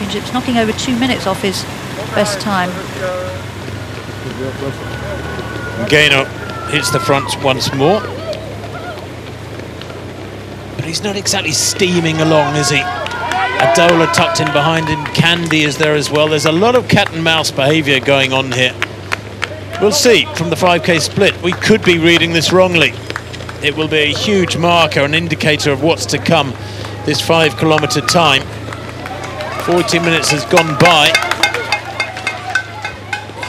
Championships, knocking over two minutes off his best time. Gaynor hits the front once more. But he's not exactly steaming along, is he? Adola tucked in behind him. Kandie is there as well. There's a lot of cat and mouse behaviour going on here. We'll see from the 5k split. We could be reading this wrongly. It will be a huge marker, an indicator of what's to come this five kilometre time. 40 minutes has gone by.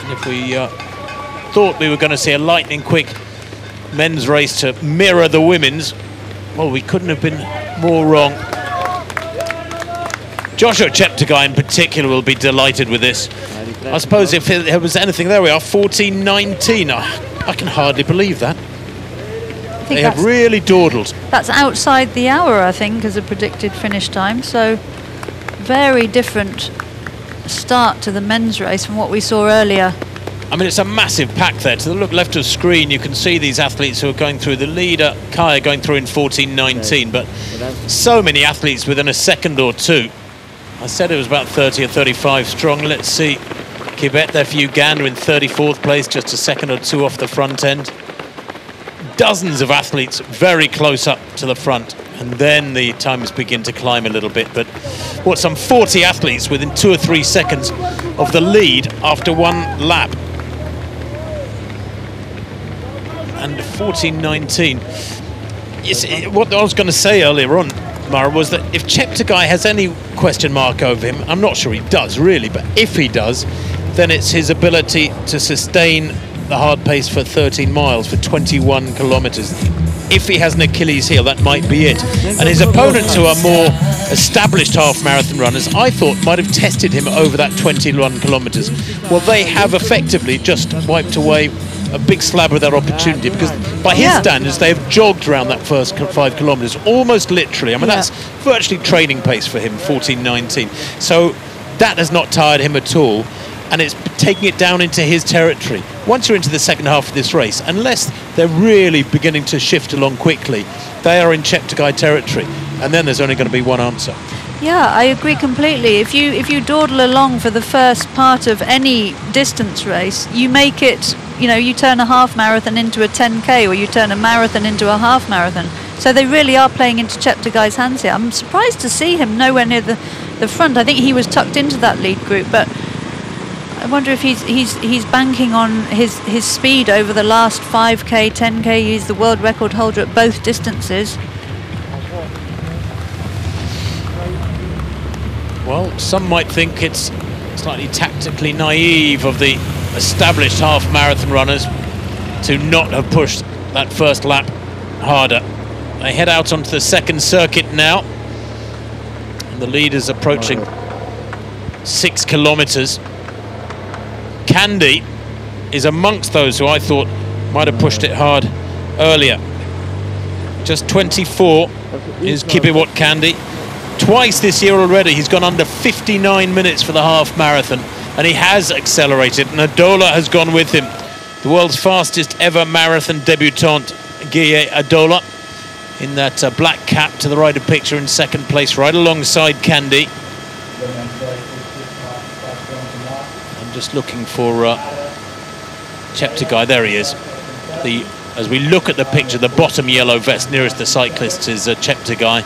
And if we uh, thought we were going to see a lightning quick men's race to mirror the women's, well, we couldn't have been more wrong. Joshua Cheptegei in particular will be delighted with this. I suppose if there was anything, there we are, 14.19. I, I can hardly believe that. They have really dawdled. That's outside the hour, I think, as a predicted finish time. So very different start to the men's race from what we saw earlier. I mean, it's a massive pack there. To the look left of screen, you can see these athletes who are going through. The leader, Kaya, going through in 14.19, but so many athletes within a second or two. I said it was about 30 or 35 strong. Let's see. Kibet there for Uganda in 34th place, just a second or two off the front end. Dozens of athletes very close up to the front and then the times begin to climb a little bit. But what, some 40 athletes within two or three seconds of the lead after one lap. and 14.19. Yes, what I was going to say earlier on, Mara, was that if Cheptegei has any question mark over him, I'm not sure he does really, but if he does, then it's his ability to sustain the hard pace for 13 miles for 21 kilometres. If he has an Achilles heel, that might be it. And his opponents, who are more established half marathon runners, I thought might have tested him over that 21 kilometres. Well, they have effectively just wiped away a big slab of their opportunity because by his yeah. standards they have jogged around that first five kilometres almost literally I mean yeah. that's virtually training pace for him 14-19 so that has not tired him at all and it's taking it down into his territory once you're into the second half of this race unless they're really beginning to shift along quickly they are in Cheptegei territory and then there's only going to be one answer yeah, I agree completely. If you if you dawdle along for the first part of any distance race, you make it you know, you turn a half marathon into a 10k or you turn a marathon into a half marathon. So they really are playing into Cheptegei's hands here. I'm surprised to see him nowhere near the, the front. I think he was tucked into that lead group, but I wonder if he's he's he's banking on his his speed over the last 5k, 10k. He's the world record holder at both distances. Well, some might think it's slightly tactically naive of the established half marathon runners to not have pushed that first lap harder. They head out onto the second circuit now. And the lead is approaching six kilometers. Kandie is amongst those who I thought might have pushed it hard earlier. Just 24 is Kibiwott Kandie. Twice this year already, he's gone under 59 minutes for the half marathon and he has accelerated. And Adola has gone with him. The world's fastest ever marathon debutante, Guye Adola, in that uh, black cap to the right of picture in second place, right alongside Kandie. Just looking for uh, Cheptegei. There he is. The as we look at the picture, the bottom yellow vest nearest the cyclists is uh, Cheptegei.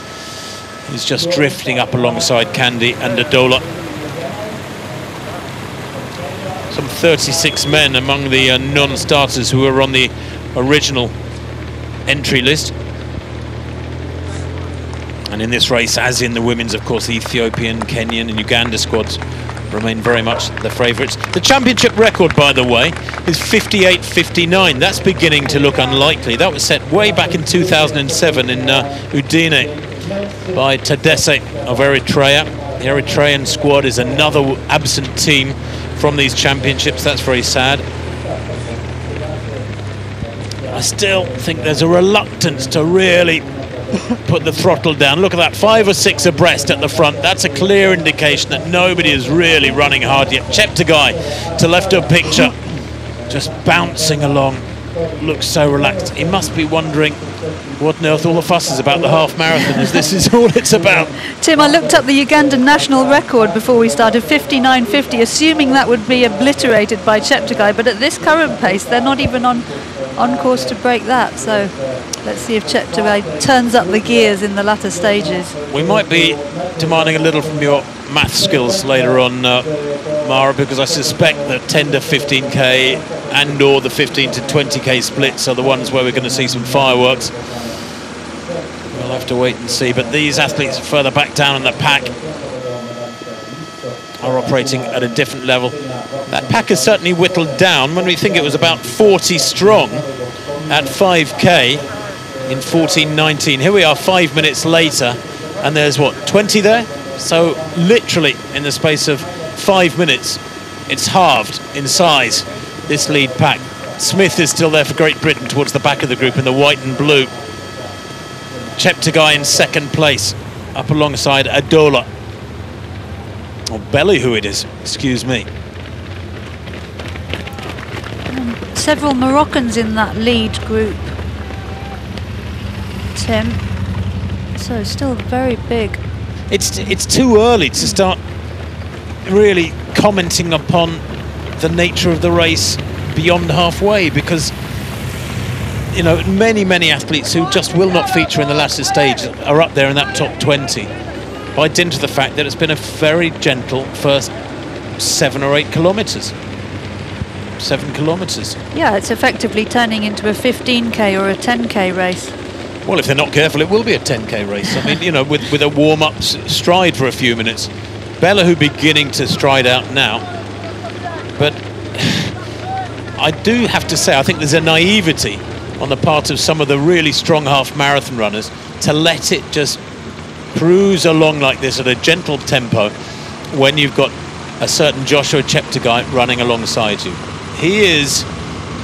He's just drifting up alongside Kandie and Adola some 36 men among the uh, non-starters who were on the original entry list. And in this race, as in the women's, of course, the Ethiopian, Kenyan and Uganda squads remain very much the favourites. The championship record, by the way, is 58.59. That's beginning to look unlikely. That was set way back in 2007 in uh, Udine by Tadesse of Eritrea. The Eritrean squad is another absent team from these championships. That's very sad. I still think there's a reluctance to really put the throttle down. Look at that, five or six abreast at the front. That's a clear indication that nobody is really running hard yet. Cheptegei to left of picture, just bouncing along looks so relaxed. He must be wondering what on earth all the fuss is about the half marathon, as this is all it's about. Tim, I looked up the Ugandan national record before we started, 59.50, assuming that would be obliterated by Cheptegei, but at this current pace, they're not even on, on course to break that. So let's see if Cheptegei turns up the gears in the latter stages. We might be demanding a little from your math skills later on, uh, Mara, because I suspect that 10 to 15k and or the 15 to 20k splits are the ones where we're going to see some fireworks. We'll have to wait and see. But these athletes further back down in the pack are operating at a different level. That pack has certainly whittled down. When we think it was about 40 strong at 5k in 14.19. Here we are five minutes later, and there's what, 20 there? So literally in the space of five minutes, it's halved in size, this lead pack. Smith is still there for Great Britain towards the back of the group in the white and blue. Cheptegei in second place, up alongside Adola. Or Belihu it is, excuse me. Um, several Moroccans in that lead group. Tim. So still very big. It's it's too early to start really commenting upon the nature of the race beyond halfway because you know many many athletes who just will not feature in the latter stage are up there in that top 20 by dint of the fact that it's been a very gentle first seven or eight kilometres. Seven kilometres. Yeah it's effectively turning into a 15k or a 10k race. Well if they're not careful it will be a 10k race. I mean you know with, with a warm-up stride for a few minutes. Belihu beginning to stride out now I do have to say I think there's a naivety on the part of some of the really strong half marathon runners to let it just cruise along like this at a gentle tempo when you've got a certain Joshua Cheptegei running alongside you. He is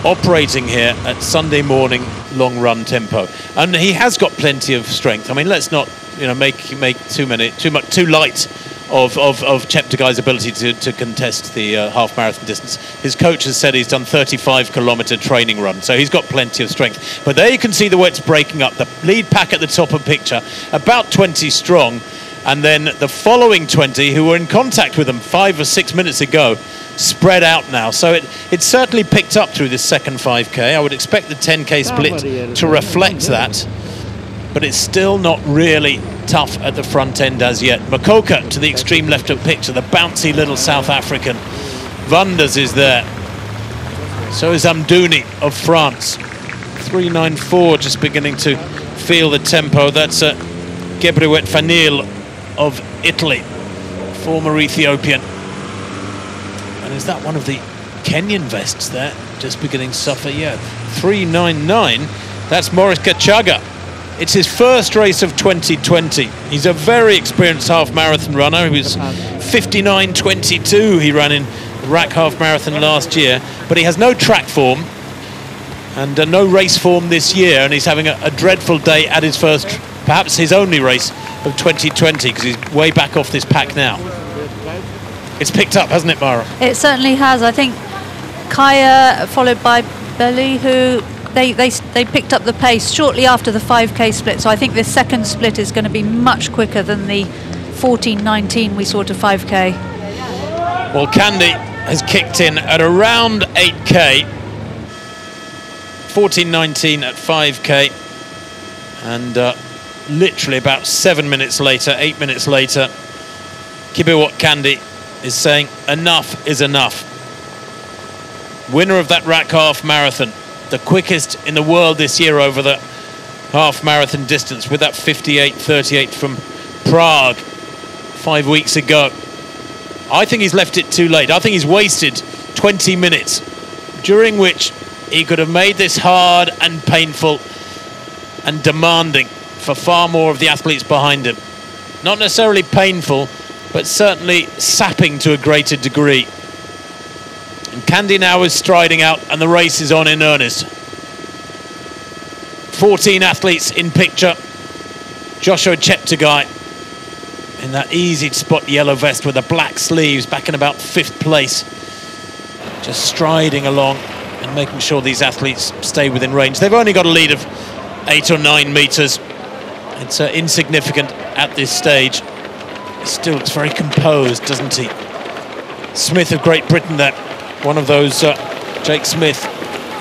operating here at Sunday morning long run tempo and he has got plenty of strength. I mean let's not you know make make too many too much too light of, of, of Cheptegei's ability to, to contest the uh, half marathon distance. His coach has said he's done 35 kilometre training run, so he's got plenty of strength. But there you can see the way it's breaking up. The lead pack at the top of picture, about 20 strong, and then the following 20 who were in contact with them five or six minutes ago spread out now. So it, it certainly picked up through this second 5k. I would expect the 10k split to reflect that but it's still not really tough at the front end as yet. Mokoka to the extreme left of picture, the bouncy little South African. Wanders is there. So is Amdouni of France. 394 just beginning to feel the tempo. That's uh, Ghebrehiwet Faniel of Italy, former Ethiopian. And is that one of the Kenyan vests there? Just beginning to suffer, yeah. 399. That's Morris Gachaga it's his first race of 2020. He's a very experienced half marathon runner. He was 59.22 he ran in RAK half marathon last year, but he has no track form and uh, no race form this year, and he's having a, a dreadful day at his first, perhaps his only race of 2020 because he's way back off this pack now. It's picked up, hasn't it, Mara? It certainly has. I think Kaya, followed by Belihu they, they, they picked up the pace shortly after the 5k split. So I think this second split is going to be much quicker than the 14.19 we saw to 5k. Well, Kandie has kicked in at around 8k. 14.19 at 5k. And uh, literally about seven minutes later, eight minutes later, Kibiwott Kandie is saying enough is enough. Winner of that RAK Half marathon the quickest in the world this year over the half marathon distance with that 58.38 from Prague five weeks ago. I think he's left it too late. I think he's wasted 20 minutes during which he could have made this hard and painful and demanding for far more of the athletes behind him. Not necessarily painful, but certainly sapping to a greater degree. And Kandie now is striding out and the race is on in earnest. 14 athletes in picture. Joshua Cheptegei in that easy to spot yellow vest with the black sleeves back in about fifth place. Just striding along and making sure these athletes stay within range. They've only got a lead of eight or nine metres. It's uh, insignificant at this stage. Still looks very composed, doesn't he? Smith of Great Britain, that one of those, uh, Jake Smith,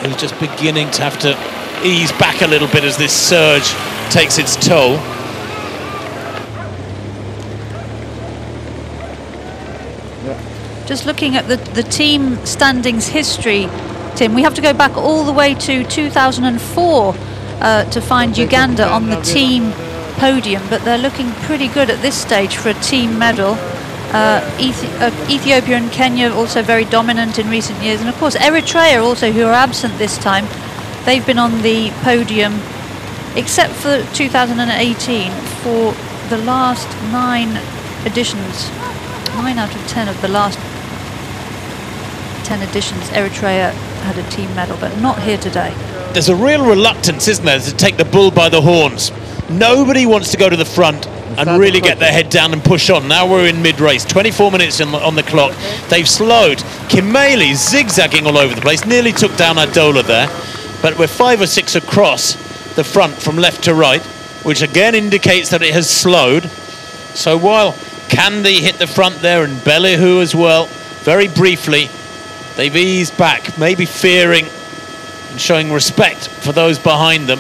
who's just beginning to have to ease back a little bit as this surge takes its toll. Just looking at the, the team standings history, Tim, we have to go back all the way to 2004 uh, to find Uganda on the team podium, but they're looking pretty good at this stage for a team medal. Uh, uh, Ethiopia and Kenya also very dominant in recent years, and of course Eritrea also, who are absent this time, they've been on the podium, except for 2018, for the last nine editions, nine out of ten of the last 10 editions, Eritrea had a team medal, but not here today. There's a real reluctance, isn't there, to take the bull by the horns. Nobody wants to go to the front and really get their head down and push on. Now we're in mid-race, 24 minutes on the, on the clock. They've slowed. Kimeli zigzagging all over the place, nearly took down Adola there, but we're five or six across the front from left to right, which again indicates that it has slowed. So while Kandie hit the front there and Belihu as well, very briefly, They've eased back, maybe fearing and showing respect for those behind them.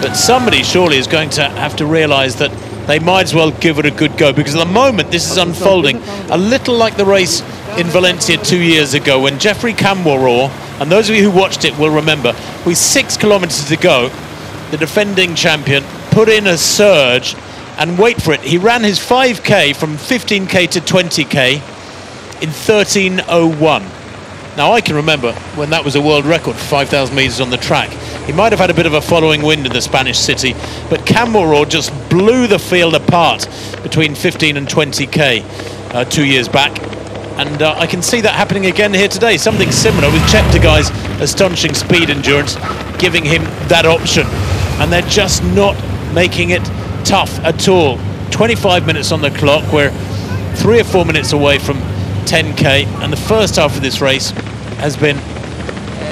But somebody surely is going to have to realise that they might as well give it a good go because at the moment this is unfolding a little like the race in Valencia two years ago when Geoffrey Kamworor, and those of you who watched it will remember, with six kilometres to go, the defending champion put in a surge and wait for it. He ran his 5k from 15k to 20k in 1301. Now, I can remember when that was a world record for 5,000 metres on the track. He might have had a bit of a following wind in the Spanish city, but Kamworor just blew the field apart between 15 and 20k uh, two years back. And uh, I can see that happening again here today. Something similar with Cheptegei's astonishing speed endurance, giving him that option. And they're just not making it tough at all. 25 minutes on the clock. We're three or four minutes away from 10k and the first half of this race has been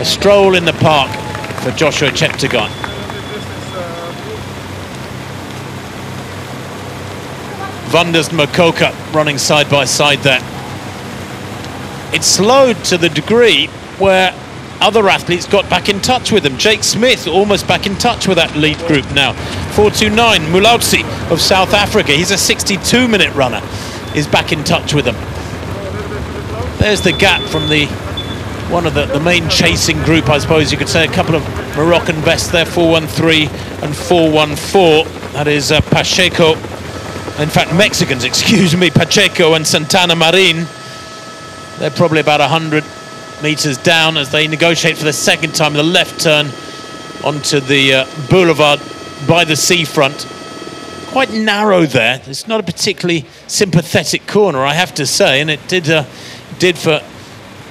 a stroll in the park for Joshua Cheptegei. Wanders Mokoka running side by side there. It slowed to the degree where other athletes got back in touch with them. Jake Smith almost back in touch with that lead group now. 429 Mulaudzi of South Africa. He's a 62 minute runner. Is back in touch with them. There's the gap from the one of the, the main chasing group, I suppose you could say. A couple of Moroccan bests there, 413 and 414. That is uh, Pacheco, in fact, Mexicans, excuse me, Pacheco and Santana Marin. They're probably about 100 metres down as they negotiate for the second time the left turn onto the uh, boulevard by the seafront. Quite narrow there. It's not a particularly sympathetic corner, I have to say, and it did uh, did for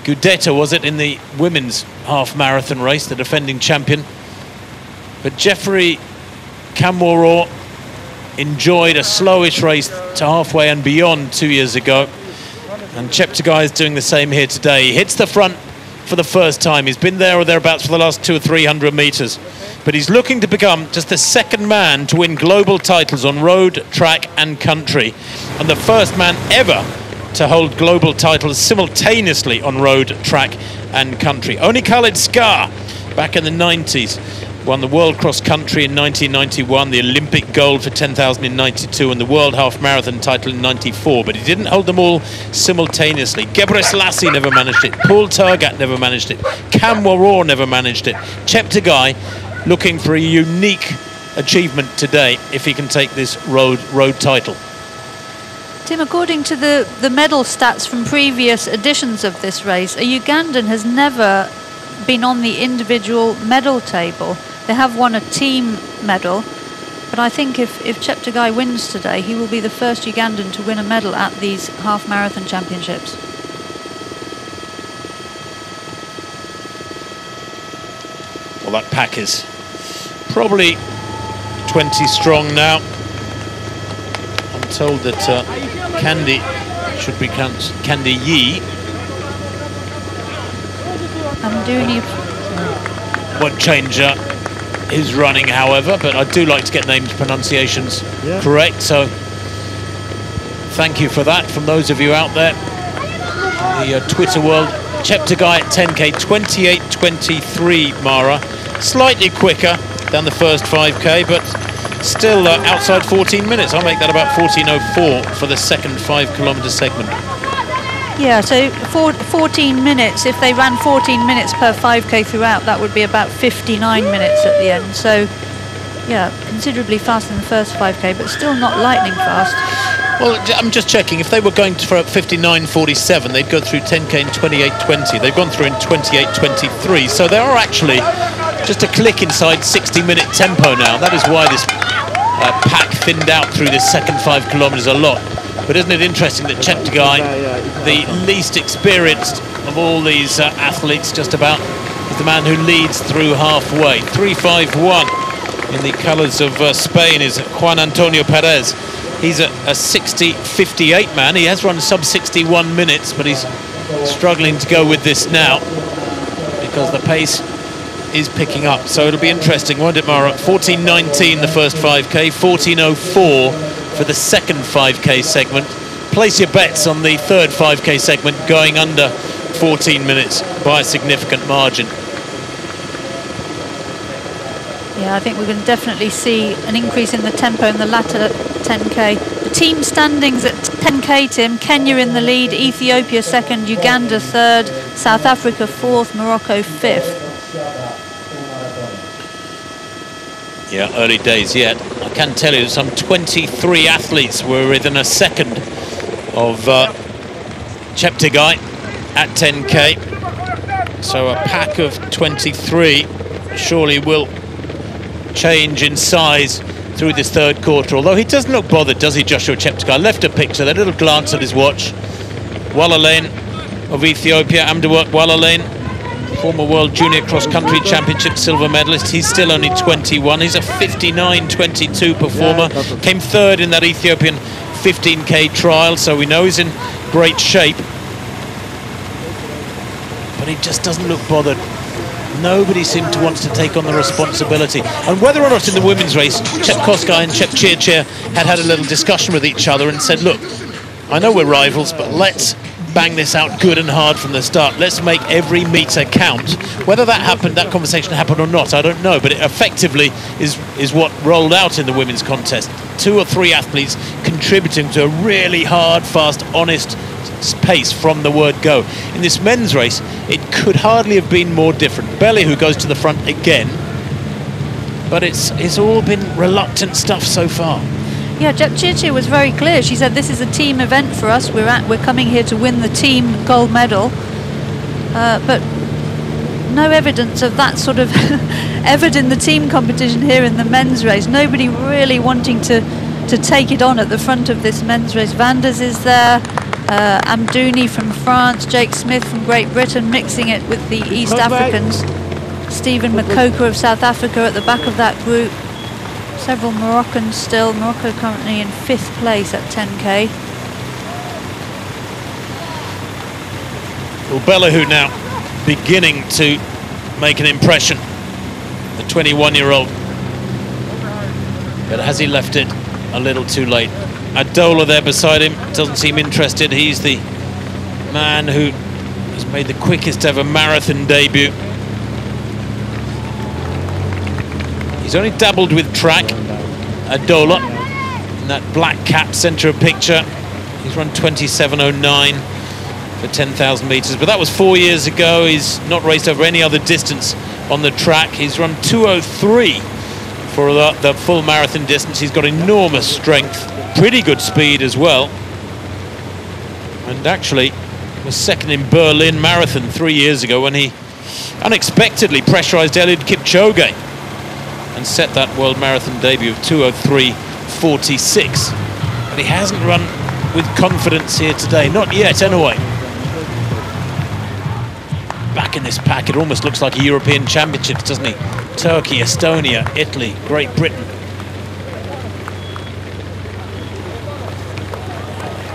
Gudeta, was it, in the women's half marathon race, the defending champion. But Geoffrey Kamworor enjoyed a slowish race to halfway and beyond two years ago. And Cheptegei is doing the same here today. He hits the front for the first time. He's been there or thereabouts for the last two or three hundred metres. But he's looking to become just the second man to win global titles on road, track and country. And the first man ever to hold global titles simultaneously on road, track and country. Only Khalid Skah back in the 90s won the World Cross Country in 1991, the Olympic gold for 10,000 in 92 and the World Half Marathon title in 94, but he didn't hold them all simultaneously. Gebrselassie never managed it, Paul Tergat never managed it, Kamworor never managed it. Cheptegei looking for a unique achievement today if he can take this road road title. Tim, according to the, the medal stats from previous editions of this race, a Ugandan has never been on the individual medal table. They have won a team medal, but I think if, if Cheptegei wins today, he will be the first Ugandan to win a medal at these half marathon championships. Well, that pack is probably 20 strong now. I'm told that uh, Candy should be Candy Yi. Amduni Won't change uh, his running, however, but I do like to get names pronunciations yeah. correct, so thank you for that from those of you out there. The uh, Twitter world, Cheptegei at 10k, 28.23 Mara, slightly quicker than the first 5k, but still uh, outside 14 minutes. I'll make that about 14.04 for the second five kilometre segment. Yeah, so four, 14 minutes, if they ran 14 minutes per 5k throughout, that would be about 59 minutes at the end. So, yeah, considerably faster than the first 5k, but still not lightning fast. Well, I'm just checking. If they were going for 59.47, they'd go through 10k in 28.20. They've gone through in 28.23. So they are actually just a click inside 60-minute tempo now. That is why this uh, pack thinned out through this second five kilometres a lot. But isn't it interesting that Cheptegei, the least experienced of all these uh, athletes, just about, is the man who leads through halfway. 3-5-1 in the colours of uh, Spain is Juan Antonio Perez. He's a, a 60-58 man. He has run sub-61 minutes, but he's struggling to go with this now because the pace is picking up. So it'll be interesting, won't Mara? 14.19 the first 5K, 14.04 for the second 5k segment. Place your bets on the third 5k segment going under 14 minutes by a significant margin. Yeah, I think we're going to definitely see an increase in the tempo in the latter 10k. The team standings at 10k, Tim. Kenya in the lead, Ethiopia second, Uganda third, South Africa fourth, Morocco fifth. Yeah, early days yet. I can tell you some 23 athletes were within a second of uh, Cheptegei at 10k. So a pack of 23 surely will change in size through this third quarter. Although he doesn't look bothered, does he, Joshua Cheptegei? Left a picture, that little glance at his watch. Walelegn of Ethiopia, Amdework Walelegn former World Junior Cross Country Championship silver medalist. He's still only 21. He's a 59-22 performer. Came third in that Ethiopian 15k trial, so we know he's in great shape. But he just doesn't look bothered. Nobody seemed to want to take on the responsibility. And whether or not in the women's race, Jepkosgei and Jepchirchir had had a little discussion with each other and said, look, I know we're rivals, but let's bang this out good and hard from the start. Let's make every meter count. Whether that happened, that conversation happened or not, I don't know. But it effectively is is what rolled out in the women's contest. Two or three athletes contributing to a really hard, fast, honest pace from the word go. In this men's race, it could hardly have been more different. Belihu goes to the front again, but it's it's all been reluctant stuff so far. Yeah, Jepchirchir was very clear. She said this is a team event for us. We're at, we're coming here to win the team gold medal. Uh, but no evidence of that sort of evidence in the team competition here in the men's race. Nobody really wanting to to take it on at the front of this men's race. Vanders is there, uh, Amdouni from France, Jake Smith from Great Britain mixing it with the East Africans. Stephen Mokoka of South Africa at the back of that group several Moroccans still. Morocco currently in fifth place at 10k. Well, Belihu now beginning to make an impression. The 21-year-old. But has he left it a little too late? Adola there beside him doesn't seem interested. He's the man who has made the quickest ever marathon debut He's only dabbled with track. Adola in that black cap centre of picture. He's run 27.09 for 10,000 metres, but that was four years ago. He's not raced over any other distance on the track. He's run 203 for the, the full marathon distance. He's got enormous strength, pretty good speed as well. And actually was second in Berlin Marathon three years ago when he unexpectedly pressurised Eliud Kipchoge and set that world marathon debut of 203.46. But he hasn't run with confidence here today, not yet anyway. Back in this pack, it almost looks like a European Championships, doesn't he? Turkey, Estonia, Italy, Great Britain.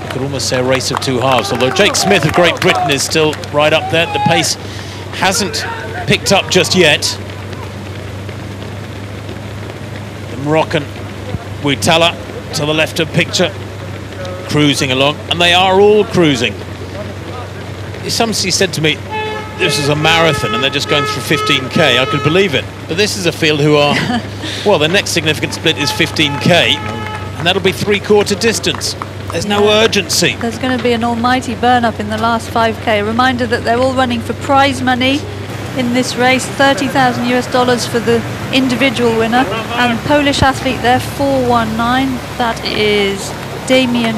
You could almost say a race of two halves, although Jake Smith of Great Britain is still right up there. The pace hasn't picked up just yet. The Moroccan Bouitalla to the left of picture, cruising along, and they are all cruising. Somebody said to me, this is a marathon and they're just going through 15k. I could believe it. But this is a field who are, well, the next significant split is 15k, and that'll be three-quarter distance. There's no urgency. There's going to be an almighty burn up in the last 5k. A reminder that they're all running for prize money in this race 30,000 US dollars for the individual winner and Polish athlete there 419 that is Damian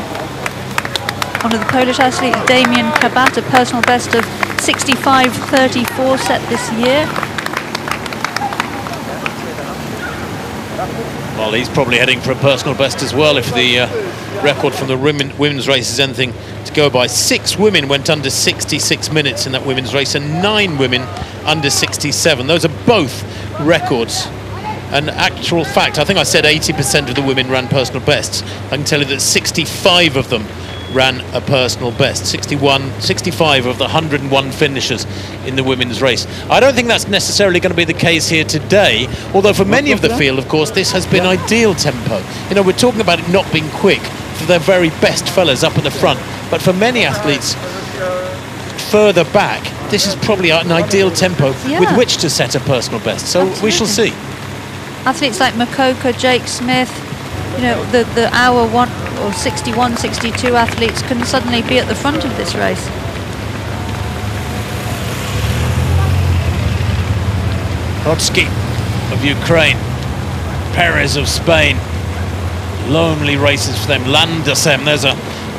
one of the Polish athletes Damian Kabat a personal best of 65.34 set this year. Well he's probably heading for a personal best as well if the uh, record from the women, women's race is anything to go by. Six women went under 66 minutes in that women's race and nine women under 67. Those are both records. An actual fact, I think I said 80% of the women ran personal bests. I can tell you that 65 of them ran a personal best. 61, 65 of the 101 finishers in the women's race. I don't think that's necessarily going to be the case here today, although for many of the field, of course, this has been ideal tempo. You know, we're talking about it not being quick for their very best fellas up in the front, but for many athletes further back, this is probably an ideal tempo yeah. with which to set a personal best. So Absolutely. we shall see. Athletes like Mokoka, Jake Smith, you know, the, the hour one or 61, 62 athletes can suddenly be at the front of this race. Rotsky of Ukraine, Perez of Spain, lonely races for them. Lamdassem, there's a,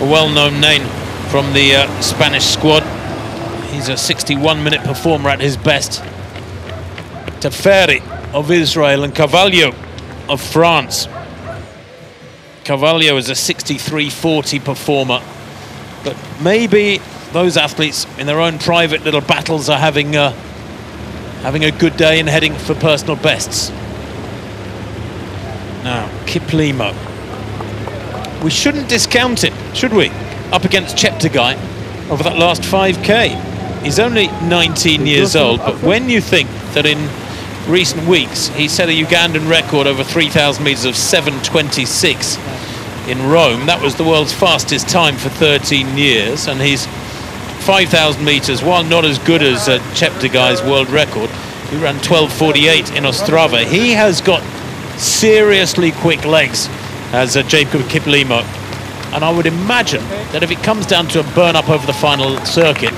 a well-known name from the uh, Spanish squad. He's a 61 minute performer at his best. Teferi of Israel and Carvalho of France. Carvalho is a 63-40 performer. But maybe those athletes in their own private little battles are having uh, having a good day and heading for personal bests. Now, Kiplimo. We shouldn't discount him, should we? Up against Cheptegei over that last 5k. He's only 19 years old, but when you think that in recent weeks he set a Ugandan record over 3,000 metres of 7.26 in Rome, that was the world's fastest time for 13 years, and he's 5,000 metres, while not as good as uh, Cheptegei's world record, he ran 12.48 in Ostrava. He has got seriously quick legs as uh, Jacob Kiplimo. And I would imagine that if it comes down to a burn up over the final circuit,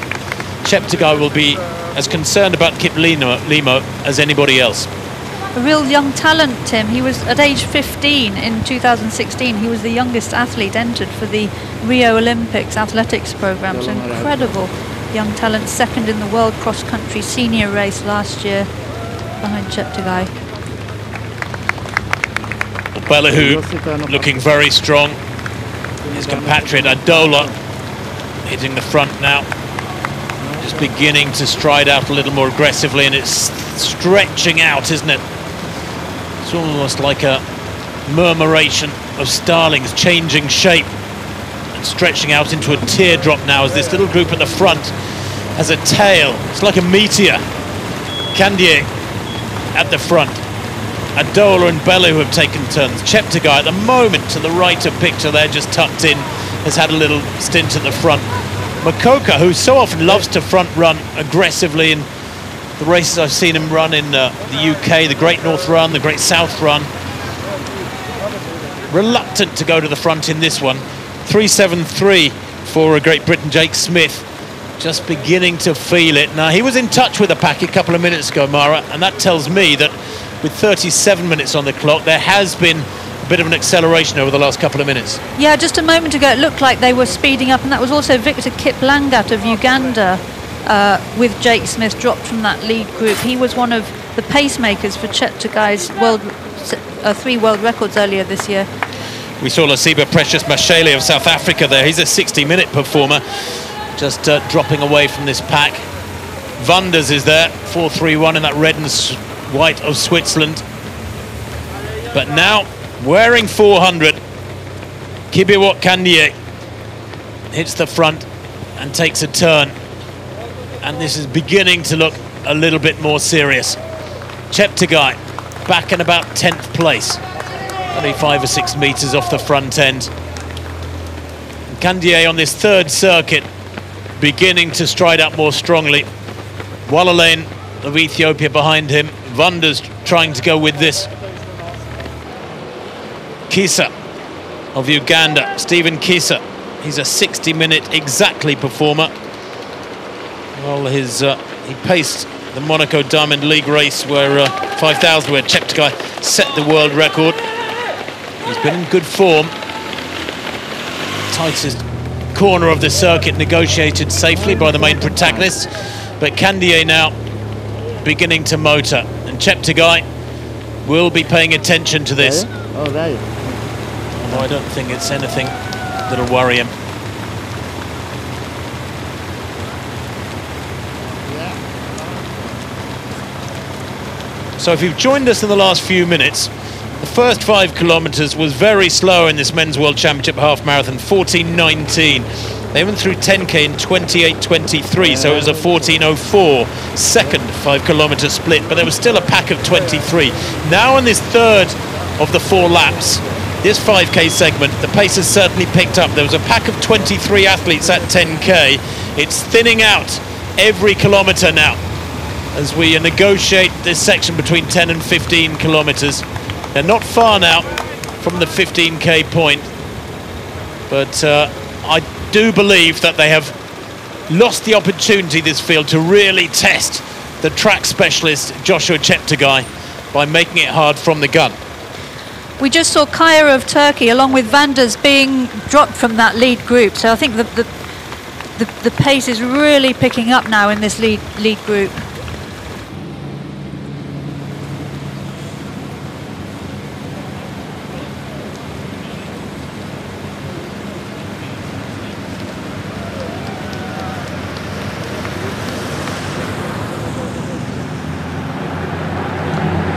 Cheptegei will be as concerned about Kiplimo, Limo as anybody else. A real young talent, Tim. He was at age 15 in 2016. He was the youngest athlete entered for the Rio Olympics athletics program. So incredible young talent. Second in the world cross-country senior race last year behind Cheptegei. Belihu looking very strong. His compatriot Adola hitting the front now just beginning to stride out a little more aggressively and it's stretching out, isn't it? It's almost like a murmuration of starlings changing shape and stretching out into a teardrop now as this little group at the front has a tail. It's like a meteor. Candier at the front. Adola and Belihu have taken turns. Cheptegei at the moment to the right of picture there, just tucked in, has had a little stint at the front. Mokoka, who so often loves to front run aggressively in the races I've seen him run in uh, the UK, the Great North Run, the Great South Run. Reluctant to go to the front in this one. 373 for a Great Britain, Jake Smith. Just beginning to feel it. Now, he was in touch with the pack a couple of minutes ago, Mara, and that tells me that with 37 minutes on the clock, there has been bit of an acceleration over the last couple of minutes. Yeah, just a moment ago it looked like they were speeding up, and that was also Victor Kiplangat of Uganda uh, with Jake Smith dropped from that lead group. He was one of the pacemakers for Cheptegei's world, uh, three world records earlier this year. We saw Lesiba Precious Mashele of South Africa there. He's a 60-minute performer, just uh, dropping away from this pack. Wanders is there, 4-3-1 in that red and white of Switzerland. But now wearing 400. Kibiwott Kandie hits the front and takes a turn. And this is beginning to look a little bit more serious. Cheptegei back in about 10th place. Only five or six metres off the front end. Kandiye on this third circuit beginning to stride up more strongly. Walelegn of Ethiopia behind him. Wanders trying to go with this. Kissa of Uganda, Stephen Kissa. He's a 60-minute exactly performer. Well, his uh, he paced the Monaco Diamond League race where uh, 5,000 where Cheptegei set the world record. He's been in good form. Tightest corner of the circuit negotiated safely by the main protagonists. But Kandiye now beginning to motor. And Cheptegei will be paying attention to this. Oh, there I don't think it's anything that'll worry him. So if you've joined us in the last few minutes, the first five kilometres was very slow in this Men's World Championship half marathon, 14.19. They went through 10k in 28.23, so it was a 14.04 second five kilometre split, but there was still a pack of 23. Now in this third of the four laps, this 5k segment, the pace has certainly picked up. There was a pack of 23 athletes at 10k. It's thinning out every kilometre now as we negotiate this section between 10 and 15 kilometres. They're not far now from the 15k point, but uh, I do believe that they have lost the opportunity, this field, to really test the track specialist Joshua Cheptegei by making it hard from the gun. We just saw Kaya of Turkey along with Vanders being dropped from that lead group, so I think the, the, the, the pace is really picking up now in this lead, lead group.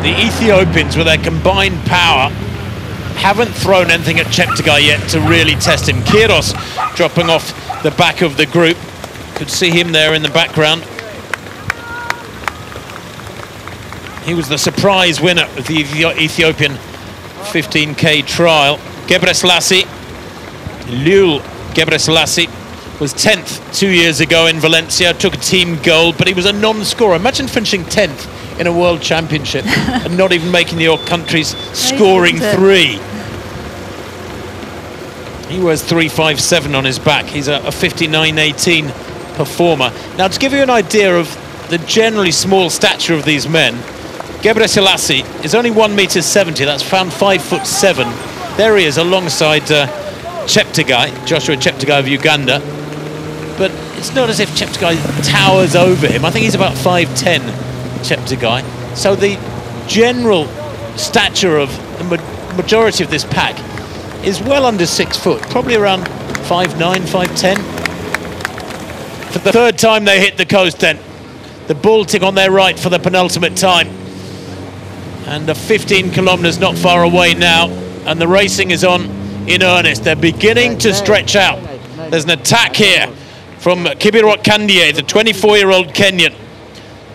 the Ethiopians, with their combined power, haven't thrown anything at Cheptegei yet to really test him. Kiros dropping off the back of the group. Could see him there in the background. He was the surprise winner of the Ethiopian 15k trial. Gebreselassie, Lul Gebreselassie, was 10th two years ago in Valencia, took a team gold, but he was a non-scorer. Imagine finishing 10th in a world championship and not even making your country's scoring three. He wears 357 on his back. He's a, a 59.18 performer. Now, to give you an idea of the generally small stature of these men, Gebreselassie is only 1 meter 70. That's found 5 foot 7. There he is alongside uh, Cheptegei, Joshua Cheptegei of Uganda. But it's not as if Cheptegei towers over him. I think he's about 5'10", Cheptegei. Guy. So the general stature of the ma majority of this pack is well under six foot, probably around 5'9", 5'10". For the third time they hit the coast then. The Baltic on their right for the penultimate time. And the 15 kilometres not far away now. And the racing is on in earnest. They're beginning to stretch out. There's an attack here from Kibiwott Kandiye, the 24-year-old Kenyan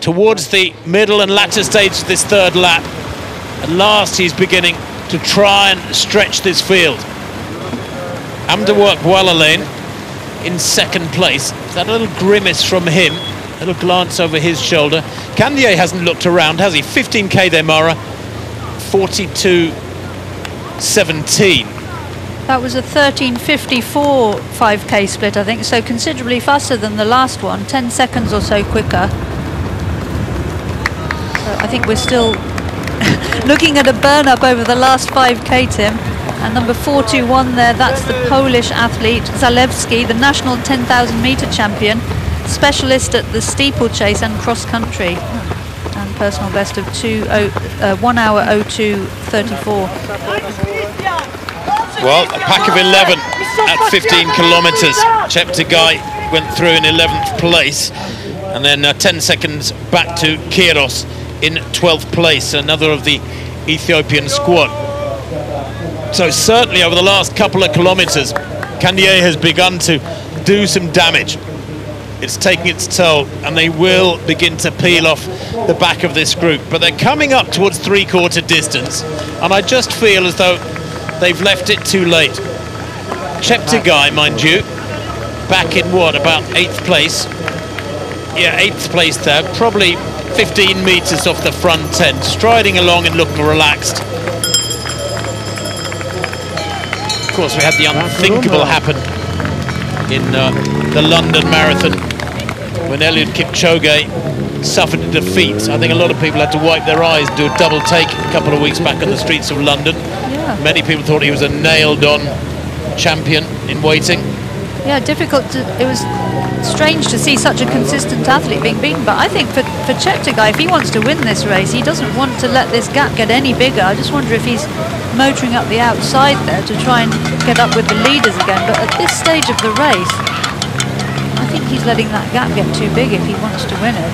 towards the middle and latter stage of this third lap. At last he's beginning to try and stretch this field. Amdework Walelegn in second place. That little grimace from him, a little glance over his shoulder. Kandiye hasn't looked around, has he? 15k there, Mara. 42.17. That was a 13.54 5k split, I think, so considerably faster than the last one, 10 seconds or so quicker. I think we're still looking at a burn up over the last 5k, Tim. And number 421 there, that's the Polish athlete Zalewski, the national 10,000 metre champion, specialist at the steeplechase and cross country. And personal best of two, oh, uh, 1 hour 02.34. Well, a pack of 11 at 15 kilometres. Cheptegei went through in 11th place. And then uh, 10 seconds back to Kiros in 12th place, another of the Ethiopian squad. So certainly over the last couple of kilometres, Kandiye has begun to do some damage. it's taking its toll, and they will begin to peel off the back of this group. But they're coming up towards three-quarter distance, and I just feel as though they've left it too late. Cheptegei, mind you, back in what, about eighth place? Yeah, eighth place there, probably 15 metres off the front end, striding along and looking relaxed. Of course, we had the unthinkable happen in uh, the London Marathon when Eliud Kipchoge suffered a defeat. I think a lot of people had to wipe their eyes, do a double take a couple of weeks back on the streets of London. Yeah. Many people thought he was a nailed-on champion in waiting. Yeah, difficult. To, it was strange to see such a consistent athlete being beaten. But I think for for Cheptegei, if he wants to win this race, he doesn't want to let this gap get any bigger. I just wonder if he's motoring up the outside there to try and get up with the leaders again. But at this stage of the race, I think he's letting that gap get too big if he wants to win it.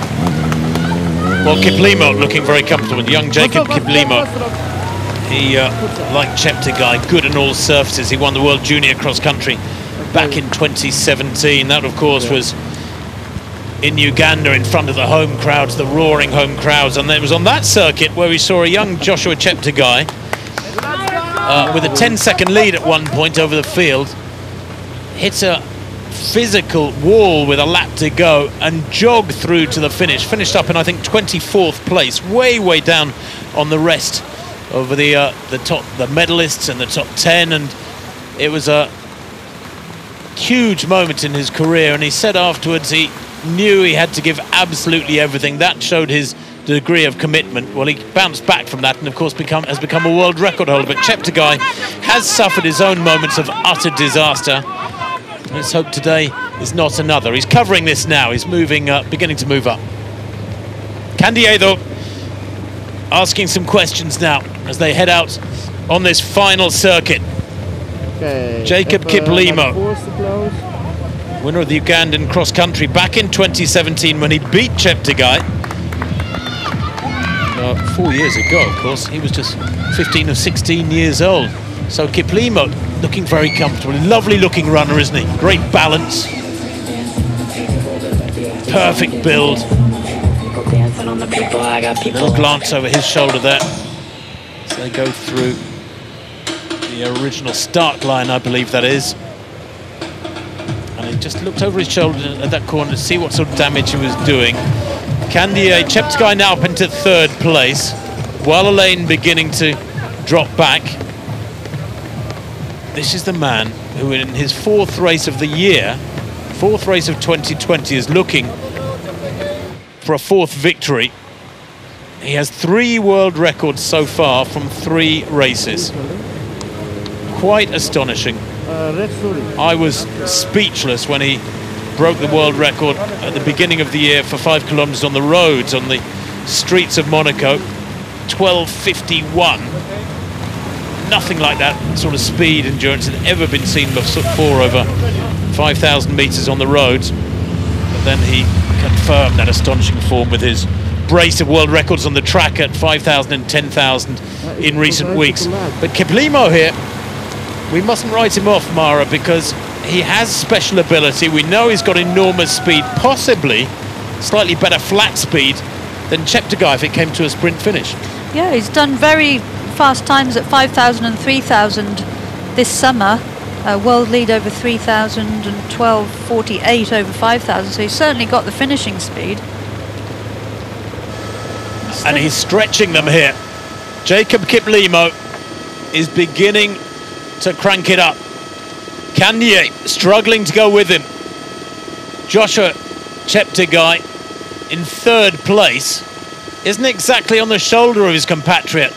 Well, Kiplimo looking very comfortable. Young Jacob Kiplimo. He, uh, like Cheptegei, good in all surfaces. He won the World Junior Cross Country back in 2017. That, of course, was in Uganda in front of the home crowds, the roaring home crowds. And it was on that circuit where we saw a young Joshua Cheptegei uh, with a 10-second lead at one point over the field, hit a physical wall with a lap to go and jog through to the finish. Finished up in, I think, 24th place, way, way down on the rest over the uh, the top, the medalists and the top 10. And it was a huge moment in his career. And he said afterwards he knew he had to give absolutely everything. That showed his degree of commitment. Well, he bounced back from that and, of course, become, has become a world record holder. But Cheptegei has suffered his own moments of utter disaster. Let's hope today is not another. He's covering this now. He's moving, uh, beginning to move up. Kandie, though, asking some questions now as they head out on this final circuit. Okay. Jacob Kiplimo. number four is close. winner of the Ugandan cross country back in 2017 when he beat Cheptegei. Uh, four years ago, of course, he was just 15 or 16 years old. So Kiplimo looking very comfortable. Lovely looking runner, isn't he? Great balance. Perfect build. Little glance over his shoulder there. As they go through the original start line, I believe that is and he just looked over his shoulder at that corner to see what sort of damage he was doing. Kandie Cheptegei now up into third place, while Elaine beginning to drop back. This is the man who in his fourth race of the year, fourth race of 2020, is looking for a fourth victory. He has three world records so far from three races. Quite astonishing. I was speechless when he broke the world record at the beginning of the year for five kilometers on the roads on the streets of Monaco. 12.51. Nothing like that sort of speed endurance had ever been seen before over 5,000 meters on the roads. But then he confirmed that astonishing form with his brace of world records on the track at 5,000 and 10,000 in recent weeks. But Kiplimo here we mustn't write him off, Mara, because he has special ability. We know he's got enormous speed, possibly slightly better flat speed than Cheptegei if it came to a sprint finish. Yeah, he's done very fast times at 5,000 and 3,000 this summer. Uh, world lead over 3,000 and 12.48 over 5,000. So he's certainly got the finishing speed. And he's stretching them here. Jacob Kiplimo is beginning to crank it up. Kandie struggling to go with him. Joshua Cheptegei in third place isn't exactly on the shoulder of his compatriot.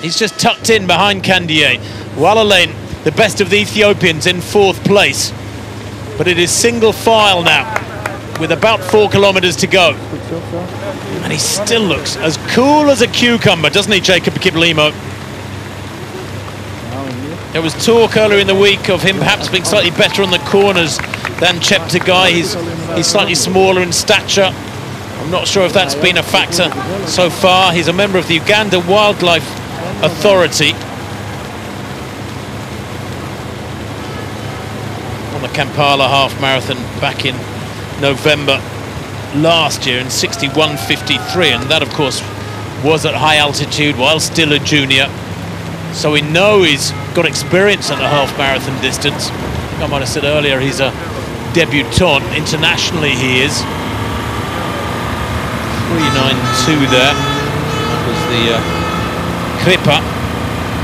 He's just tucked in behind Kandie. Walelegn, the best of the Ethiopians, in fourth place. But it is single file now, with about four kilometres to go. And he still looks as cool as a cucumber, doesn't he, Jacob Kiplimo? There was talk earlier in the week of him perhaps being slightly better on the corners than Cheptegei. He's, he's slightly smaller in stature. I'm not sure if that's been a factor so far. He's a member of the Uganda Wildlife Authority. On the Kampala Half Marathon back in November last year in 61.53, and that, of course, was at high altitude while still a junior. So we know he's got experience at the half marathon distance. I might have said earlier he's a debutant. Internationally, he is. 392 there. That was the uh,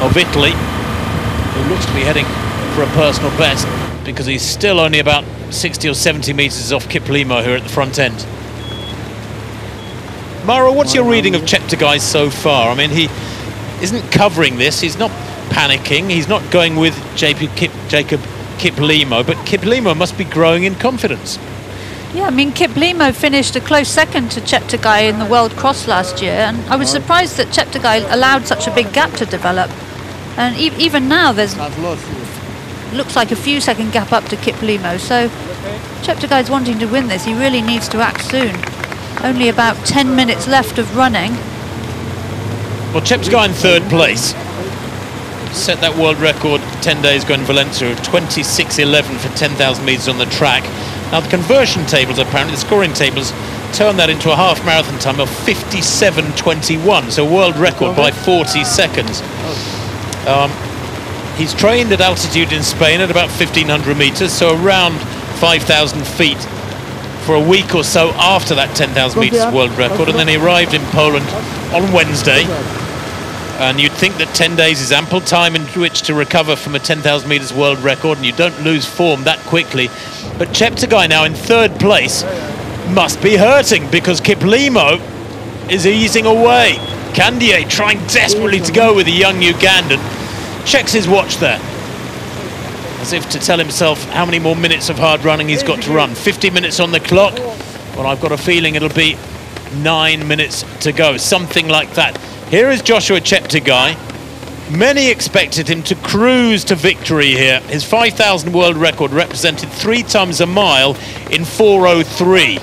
of Italy, who looks to be heading for a personal best because he's still only about 60 or 70 metres off Kiplimo here at the front end. Mara, what's your reading of Cheptegei so far? I mean, he isn't covering this. He's not panicking. He's not going with Jacob, Kip, Jacob Kiplimo, but Kiplimo must be growing in confidence. Yeah, I mean, Kiplimo finished a close second to Cheptegei in the World Cross last year, and I was surprised that Cheptegei allowed such a big gap to develop. And e even now, there's looks like a few second gap up to Kiplimo. So Cheptegei's wanting to win this. He really needs to act soon. Only about 10 minutes left of running. Well, Cheptegei in third place. Set that world record 10 days ago in Valencia of 26.11 for 10,000 metres on the track. Now the conversion tables, apparently the scoring tables, turn that into a half marathon time of 57.21, so world record by 40 seconds. Um, he's trained at altitude in Spain at about 1,500 metres, so around 5,000 feet for a week or so after that 10,000 metres world record, and then he arrived in Poland on Wednesday. And you'd think that 10 days is ample time in which to recover from a 10,000 metres world record, and you don't lose form that quickly. But Cheptegei now in third place must be hurting because Kiplimo is easing away. Kandiye trying desperately to go with the young Ugandan. Checks his watch there as if to tell himself how many more minutes of hard running he's got to run. 50 minutes on the clock. Well, I've got a feeling it'll be nine minutes to go, something like that. Here is Joshua Cheptegei. Many expected him to cruise to victory here. His 5,000 world record represented three times a mile in 403.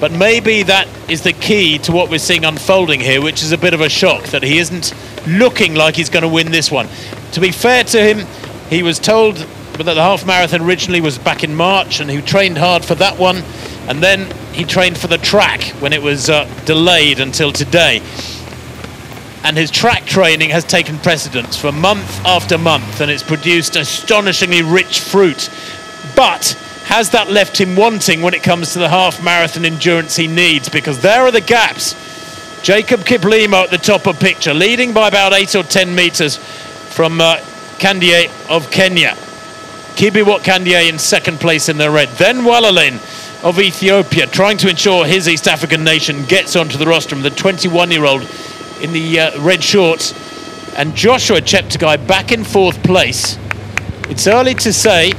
But maybe that is the key to what we're seeing unfolding here, which is a bit of a shock that he isn't looking like he's going to win this one. To be fair to him, he was told that the half marathon originally was back in March and he trained hard for that one and then he trained for the track when it was uh, delayed until today and his track training has taken precedence for month after month and it's produced astonishingly rich fruit but has that left him wanting when it comes to the half marathon endurance he needs because there are the gaps Jacob Kiplimo at the top of picture leading by about 8 or 10 meters from uh, Kandiye of Kenya Kibiwott Kandiye in second place in the red. Then Walelegn of Ethiopia trying to ensure his East African nation gets onto the rostrum. The 21-year-old in the uh, red shorts. And Joshua Cheptegei back in fourth place. It's early to say.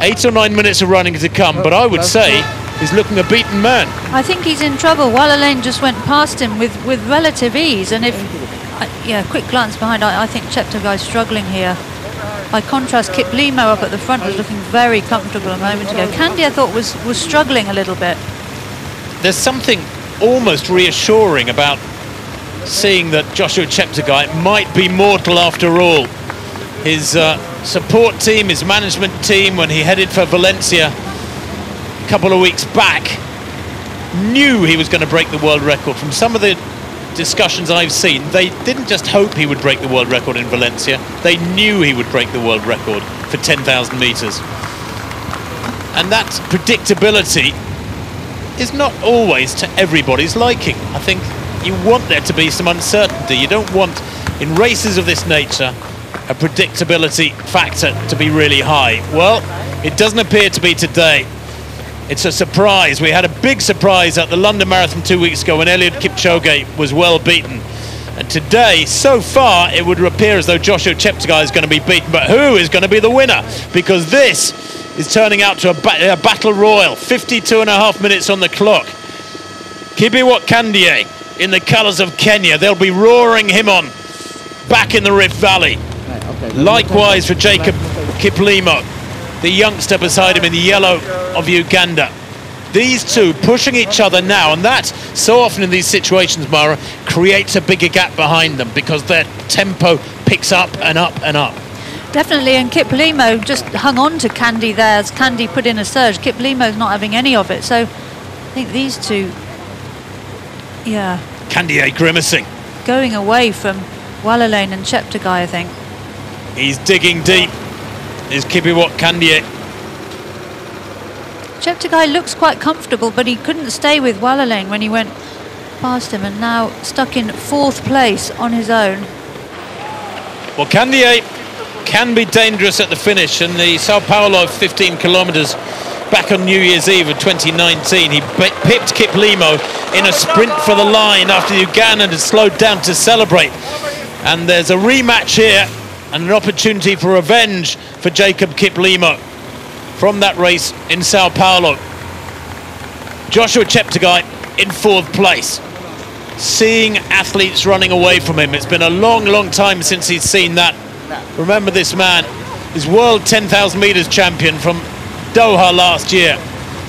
Eight or nine minutes of running to come, but I would say he's looking a beaten man. I think he's in trouble. Walelegn just went past him with, with relative ease. And if, uh, yeah, quick glance behind, I, I think Cheptegei's struggling here. By contrast, Kiplimo up at the front was looking very comfortable a moment ago. Kandie, I thought, was, was struggling a little bit. There's something almost reassuring about seeing that Joshua Cheptegei might be mortal after all. His uh, support team, his management team, when he headed for Valencia a couple of weeks back, knew he was going to break the world record. From some of the discussions I've seen, they didn't just hope he would break the world record in Valencia, they knew he would break the world record for 10,000 metres. And that predictability is not always to everybody's liking. I think you want there to be some uncertainty. You don't want, in races of this nature, a predictability factor to be really high. Well, it doesn't appear to be today. It's a surprise. We had a big surprise at the London Marathon two weeks ago when Eliud Kipchoge was well beaten. And today, so far, it would appear as though Joshua Cheptegei is going to be beaten. But who is going to be the winner? Because this is turning out to a, ba a battle royal. 52 and a half minutes on the clock. Kibiwott Kandiye in the colours of Kenya. They'll be roaring him on back in the Rift Valley. Likewise for Jacob Kiplimo the youngster beside him in the yellow of Uganda. These two pushing each other now, and that, so often in these situations, Mara, creates a bigger gap behind them because their tempo picks up and up and up. Definitely, and Kiplimo just hung on to Kandie there as Kandie put in a surge. Kiplimo's not having any of it, so I think these two, yeah, Kandie grimacing. going away from Walelegn and Cheptegei, I think. He's digging deep. Is Kibiwott Kandie. Cheptegei looks quite comfortable, but he couldn't stay with Walelegn when he went past him and now stuck in fourth place on his own. Well, Kandie can be dangerous at the finish, and the Sao Paulo 15 kilometres back on New Year's Eve of 2019, he pipped Kiplimo in a sprint for the line after the Ugandan had slowed down to celebrate. And there's a rematch here and an opportunity for revenge for Jacob Kiplimo from that race in Sao Paulo. Joshua Cheptegei in fourth place. Seeing athletes running away from him. It's been a long, long time since he's seen that. Remember this man his world 10,000 metres champion from Doha last year.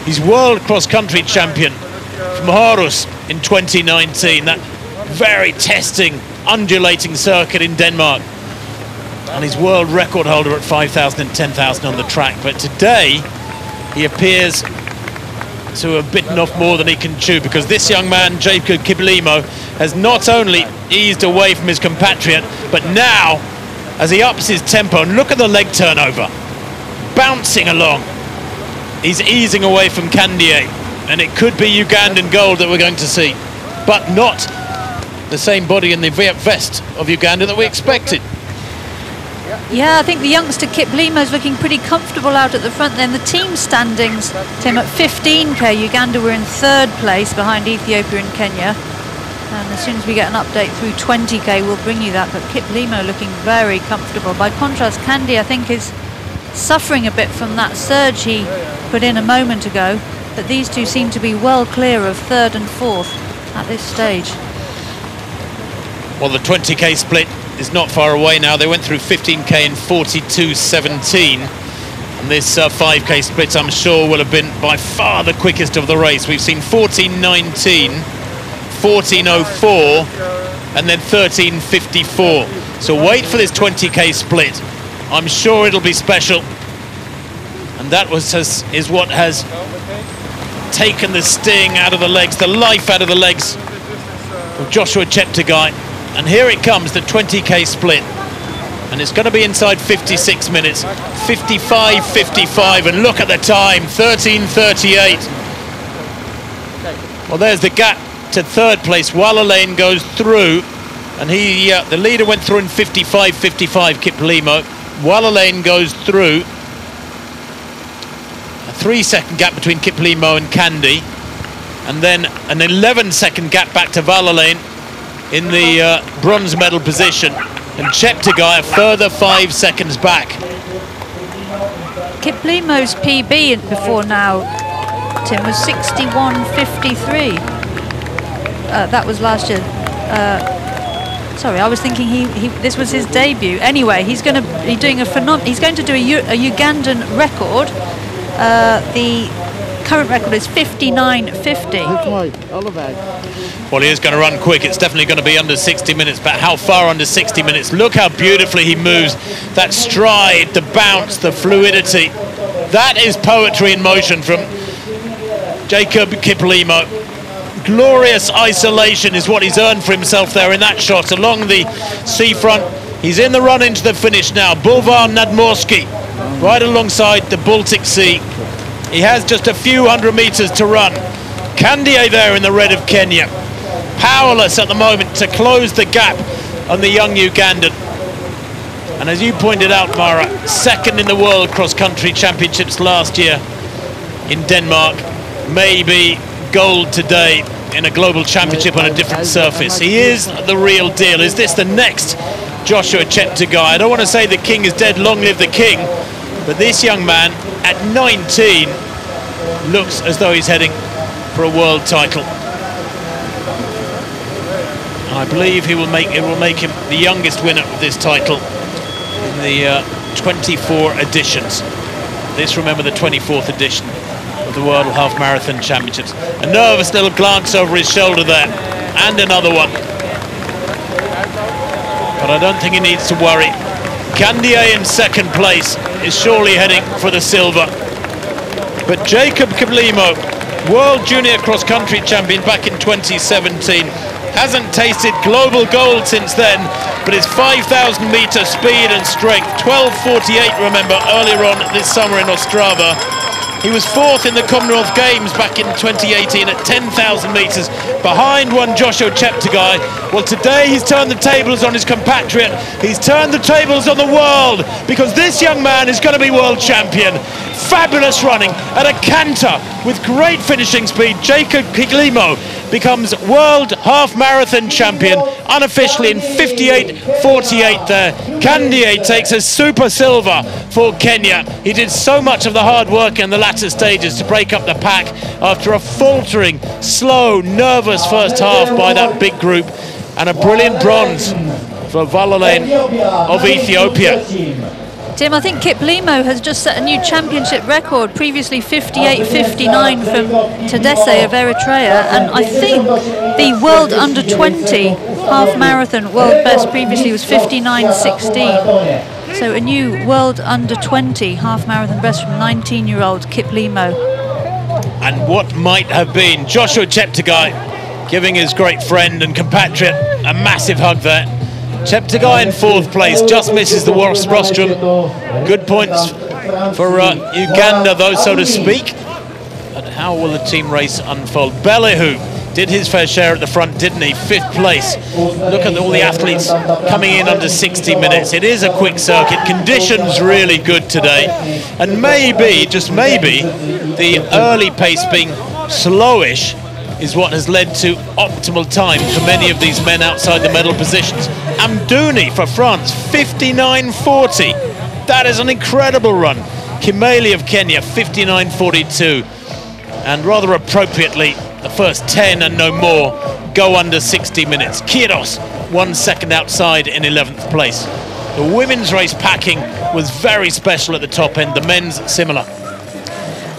He's world cross-country champion from Aarhus in 2019. That very testing, undulating circuit in Denmark. And he's world record holder at 5,000 and 10,000 on the track. But today, he appears to have bitten off more than he can chew because this young man, Jacob Kiplimo, has not only eased away from his compatriot, but now, as he ups his tempo, and look at the leg turnover, bouncing along, he's easing away from Kandie, and it could be Ugandan gold that we're going to see, but not the same body in the ve- vest of Uganda that we expected. Yeah, I think the youngster Kiplimo's looking pretty comfortable out at the front then. The team standings, Tim, at 15k, Uganda were in third place behind Ethiopia and Kenya. And as soon as we get an update through 20k, we'll bring you that. But Kiplimo looking very comfortable. By contrast, Kandie, I think, is suffering a bit from that surge he put in a moment ago. But these two seem to be well clear of third and fourth at this stage. Well, the 20k split is not far away now. They went through 15k in 42.17. And this uh, 5k split, I'm sure, will have been by far the quickest of the race. We've seen 14.19, 14.04, and then 13.54. So wait for this 20k split. I'm sure it'll be special. And that was has, is what has taken the sting out of the legs, the life out of the legs of Joshua Cheptegei. And here it comes, the 20k split. And it's going to be inside 56 minutes. 55 55. And look at the time 13.38. Well, there's the gap to third place. Walla goes through. And he, uh, the leader went through in 55 55, Kiplimo. Walelegn goes through. A three second gap between Kiplimo and Kandie. And then an 11 second gap back to Walelegn in the uh, bronze medal position. And Cheptegei a further five seconds back. Kiplimo's PB before now, Tim, was 61.53. Uh, that was last year. Uh, sorry, I was thinking he, he this was his debut. Anyway, he's going to be doing a phenom- He's going to do a, U- a Ugandan record. Uh, the current record is 59.50. Dit mooi, allebei. Well, he is going to run quick. It's definitely going to be under 60 minutes, but how far under 60 minutes? Look how beautifully he moves. That stride, the bounce, the fluidity. That is poetry in motion from Jacob Kiplimo. Glorious isolation is what he's earned for himself there in that shot along the seafront. He's in the run into the finish now. Boulevard Nadmorski, right alongside the Baltic Sea. He has just a few hundred metres to run. Kandie there in the red of Kenya. Powerless at the moment to close the gap on the young Ugandan. And as you pointed out, Mara, second in the World Cross Country Championships last year in Denmark. Maybe gold today in a global championship on a different surface. He is the real deal. Is this the next Joshua Cheptegei? I don't want to say the king is dead, long live the king. But this young man at 19 looks as though he's heading for a world title. I believe he will make it will make him the youngest winner of this title in the uh, 24 editions. This, remember, the 24th edition of the World Half Marathon Championships. A nervous little glance over his shoulder there, and another one. But I don't think he needs to worry. Kandie in second place is surely heading for the silver. But Jacob Kiplimo, World Junior Cross Country Champion back in 2017. Hasn't tasted global gold since then, but his 5,000 metre speed and strength, 12.48 remember, earlier on this summer in Ostrava, he was fourth in the Commonwealth Games back in 2018 at 10,000 metres, behind one Joshua Cheptegei. Well, today he's turned the tables on his compatriot. He's turned the tables on the world because this young man is going to be world champion. Fabulous running at a canter with great finishing speed. Jacob Kiplimo becomes world half marathon champion unofficially in 58.48 there. Kandie takes a super silver for Kenya. He did so much of the hard work in the latter stages to break up the pack after a faltering, slow, nervous first half by that big group and a brilliant bronze for Walelegn of Ethiopia. Tim, I think Kiplimo has just set a new championship record, previously 58.59 from Tadesse of Eritrea, and I think the world under 20 half marathon world best previously was 59.16. So a new world under 20 half marathon best from 19-year-old Kiplimo. And what might have been Joshua Cheptegei giving his great friend and compatriot a massive hug there. Cheptegei in fourth place, just misses the worst rostrum. Good points for uh, Uganda, though, so to speak. And how will the team race unfold? Belihu did his fair share at the front, didn't he? Fifth place. Look at all the athletes coming in under 60 minutes. It is a quick circuit. Conditions really good today. And maybe, just maybe, the early pace being slowish is what has led to optimal time for many of these men outside the medal positions. Amdouni for France, 59.40. That is an incredible run. Kimeli of Kenya, 59.42. And rather appropriately, the first 10 and no more go under 60 minutes. Kiros, one second outside in 11th place. The women's race packing was very special at the top end, the men's similar.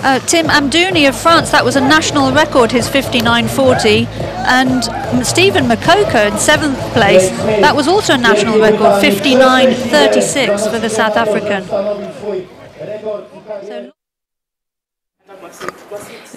Uh, Tim Amdouni of France, that was a national record, his 59.40. And Stephen Mokoka in seventh place, that was also a national record, 59.36 for the South African.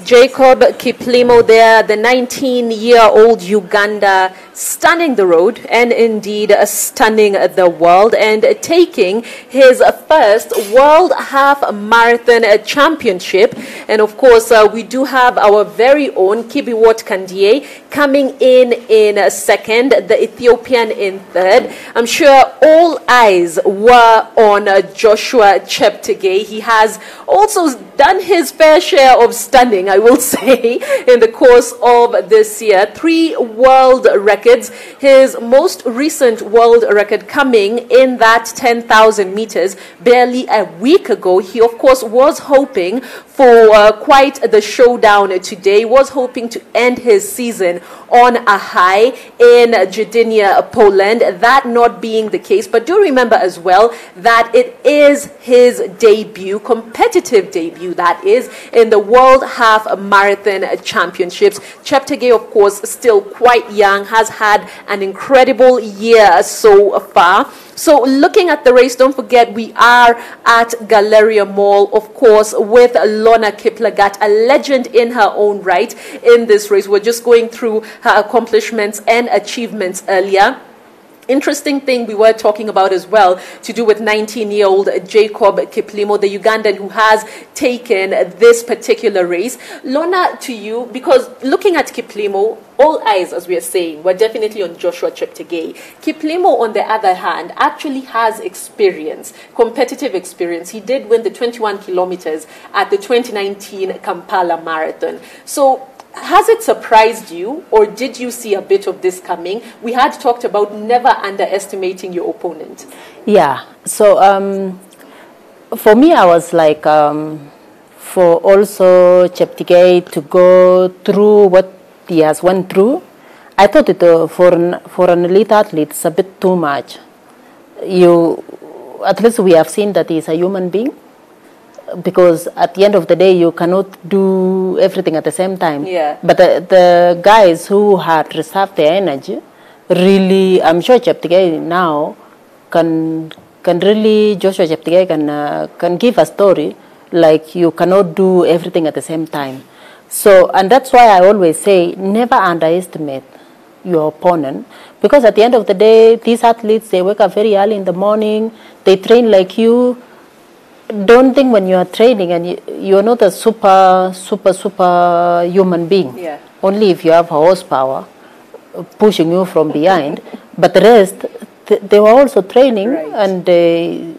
Jacob Kiplimo there, the 19-year-old Uganda, stunning the road and indeed stunning the world and taking his first World Half Marathon Championship. And of course, uh, we do have our very own Kibiwott Kandie coming in in second, the Ethiopian in third. I'm sure all eyes were on Joshua Cheptegei. He has also done his fair share of stunning, I will say, in the course of this year. Three world records. His most recent world record coming in that 10,000 meters barely a week ago. He, of course, was hoping for uh, quite the showdown today, was hoping to end his season on a high in Gdynia, Poland. That not being the case, but do remember as well that it is his debut, competitive debut, that is, in the World Half Marathon Championships. Cheptegei, of course, still quite young, has had an incredible year so far. So looking at the race, don't forget we are at Galleria Mall, of course, with Lorna Kiplagat, a legend in her own right in this race. We're just going through her accomplishments and achievements earlier interesting thing we were talking about as well to do with 19 year old Jacob Kiplimo, the Ugandan who has taken this particular race. Lorna, to you, because looking at Kiplimo, all eyes, as we are saying, were definitely on Joshua Cheptegei. Kiplimo, on the other hand, actually has experience, competitive experience. He did win the 21 kilometers at the 2019 Kampala Marathon. So has it surprised you, or did you see a bit of this coming? We had talked about never underestimating your opponent. Yeah. So um, for me, I was like, um, for also Cheptegei to go through what he has went through, I thought it uh, for an, for an elite athlete, it's a bit too much. You, at least we have seen that he's a human being because at the end of the day you cannot do everything at the same time yeah. but the, the guys who had reserved their energy really i'm sure Cheptegei now can can really joshua Cheptegei can uh, can give a story like you cannot do everything at the same time So, and that's why I always say never underestimate your opponent because at the end of the day, these athletes they wake up very early in the morning, they train like you. Don't think when you are training and you, you're not a super, super, super human being. Yeah. Only if you have horsepower pushing you from behind. but the rest, th- they were also training Right. and they,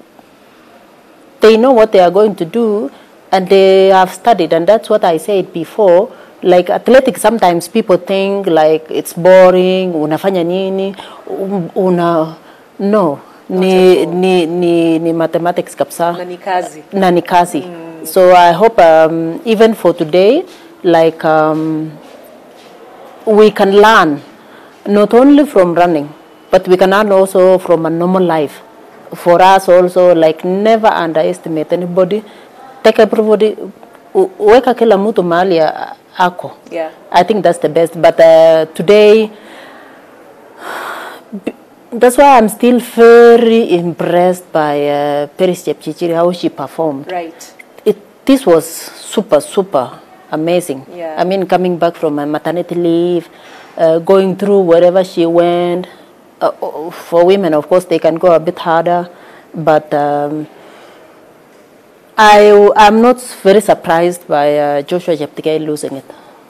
they know what they are going to do and they have studied and that's what i said before like athletics sometimes people think like it's boring unafanya nini una no ni, ni, ni, ni mathematics kabisa. Na ni kazi. na ni kazi. So i hope um, even for today like um, we can learn not only from running but we can learn also from a normal life. For us also like never underestimate anybody. Take everybody weka kila mtu mahali ako. Yeah. i think that's the best. But uh, today that's why i'm still very impressed by uh, Peris Jepchirchir, how she performed Right. it this was super super amazing Yeah. i mean coming back from my maternity leave uh, going through wherever she went uh, for women of course they can go a bit harder but um, I, I'm not very surprised by uh, Joshua Cheptegei losing it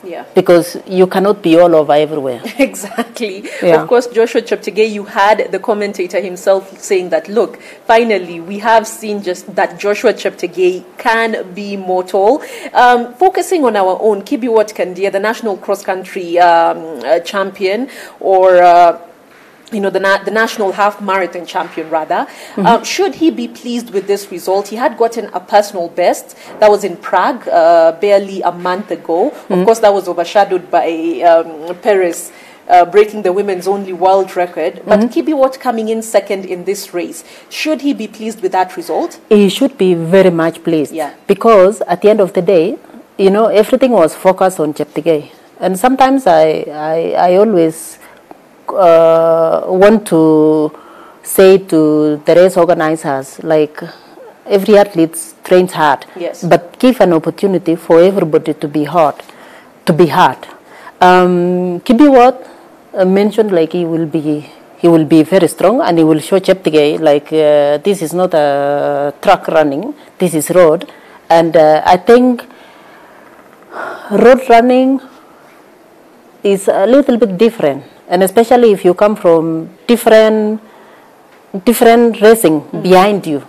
Yeah. because you cannot be all over everywhere. Exactly. Yeah. Of course, Joshua Cheptegei, you had the commentator himself saying that, look, finally, we have seen just that Joshua Cheptegei can be mortal. Um, focusing on our own, Kibiwott Kandie, the national cross-country um, uh, champion, or... Uh, you know, the, na- the national half marathon champion, rather. Um, should he be pleased with this result? He had gotten a personal best that was in Prague uh, barely a month ago. Of course, that was overshadowed by um, Peris. Uh, breaking the women's only world record, but Kibiwott coming in second in this race. Should he be pleased with that result? he should be very much pleased Yeah. because at the end of the day, you know, everything was focused on Cheptegei. And sometimes I, I, I always uh, want to say to the race organizers, like, every athlete trains hard, Yes. but give an opportunity for everybody to be hard, to be hard. Um, Kibiwott uh, mentioned like he will be he will be very strong and he will show Cheptegei like uh, this is not a track running, this is road, and uh, I think road running is a little bit different, and especially if you come from different different racing behind you.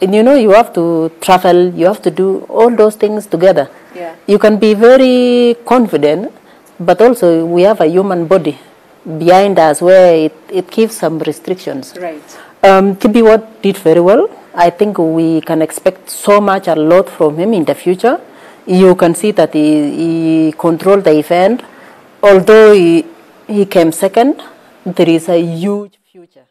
And you know, you have to travel, you have to do all those things together. Yeah. You can be very confident, but also we have a human body behind us where it, it gives some restrictions. Right. Um, Kibiwott did very well. I think we can expect so much, a lot from him in the future. You can see that he, he controlled the event. Although he, he came second, there is a huge future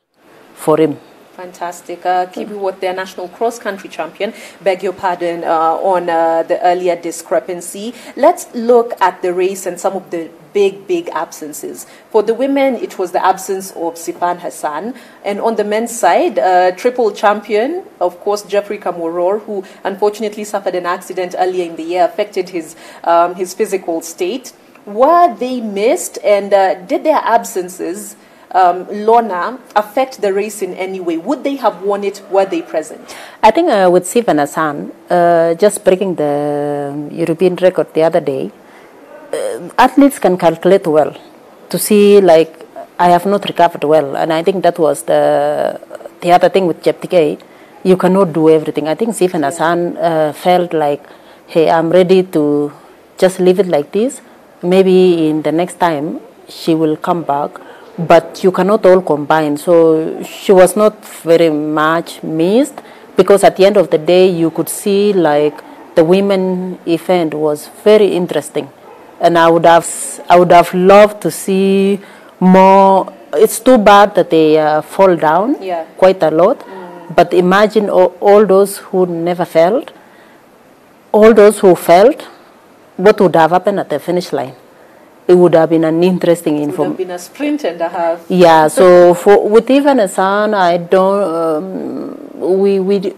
for him. Fantastic. Uh, Kibiwott, their national cross country champion. Beg your pardon uh, on uh, the earlier discrepancy. Let's look at the race and some of the big, big absences. For the women, it was the absence of Sifan Hassan. And on the men's side, uh, triple champion, of course, Geoffrey Kamworor, who unfortunately suffered an accident earlier in the year, affected his, um, his physical state. Were they missed? And uh, did their absences um, Lorna affect the race in any way? Would they have won it were they present? I think uh, with Sifan Hassan, uh, just breaking the European record the other day, uh, athletes can calculate well to see like I have not recovered well, and I think that was the the other thing with Cheptegei. You cannot do everything. I think Sifan Hassan uh, felt like, hey, I'm ready to just leave it like this. Maybe in the next time she will come back, but you cannot all combine. So she was not very much missed because at the end of the day you could see like the women event was very interesting and I would have I would have loved to see more. It's too bad that they uh, fall down Yeah. quite a lot, but imagine all, all those who never failed, all those who failed, what would have happened at the finish line? It would have been an interesting It would have been a sprint and a half. Yeah, so for with Sifan Hassan, I don't. Um, we we.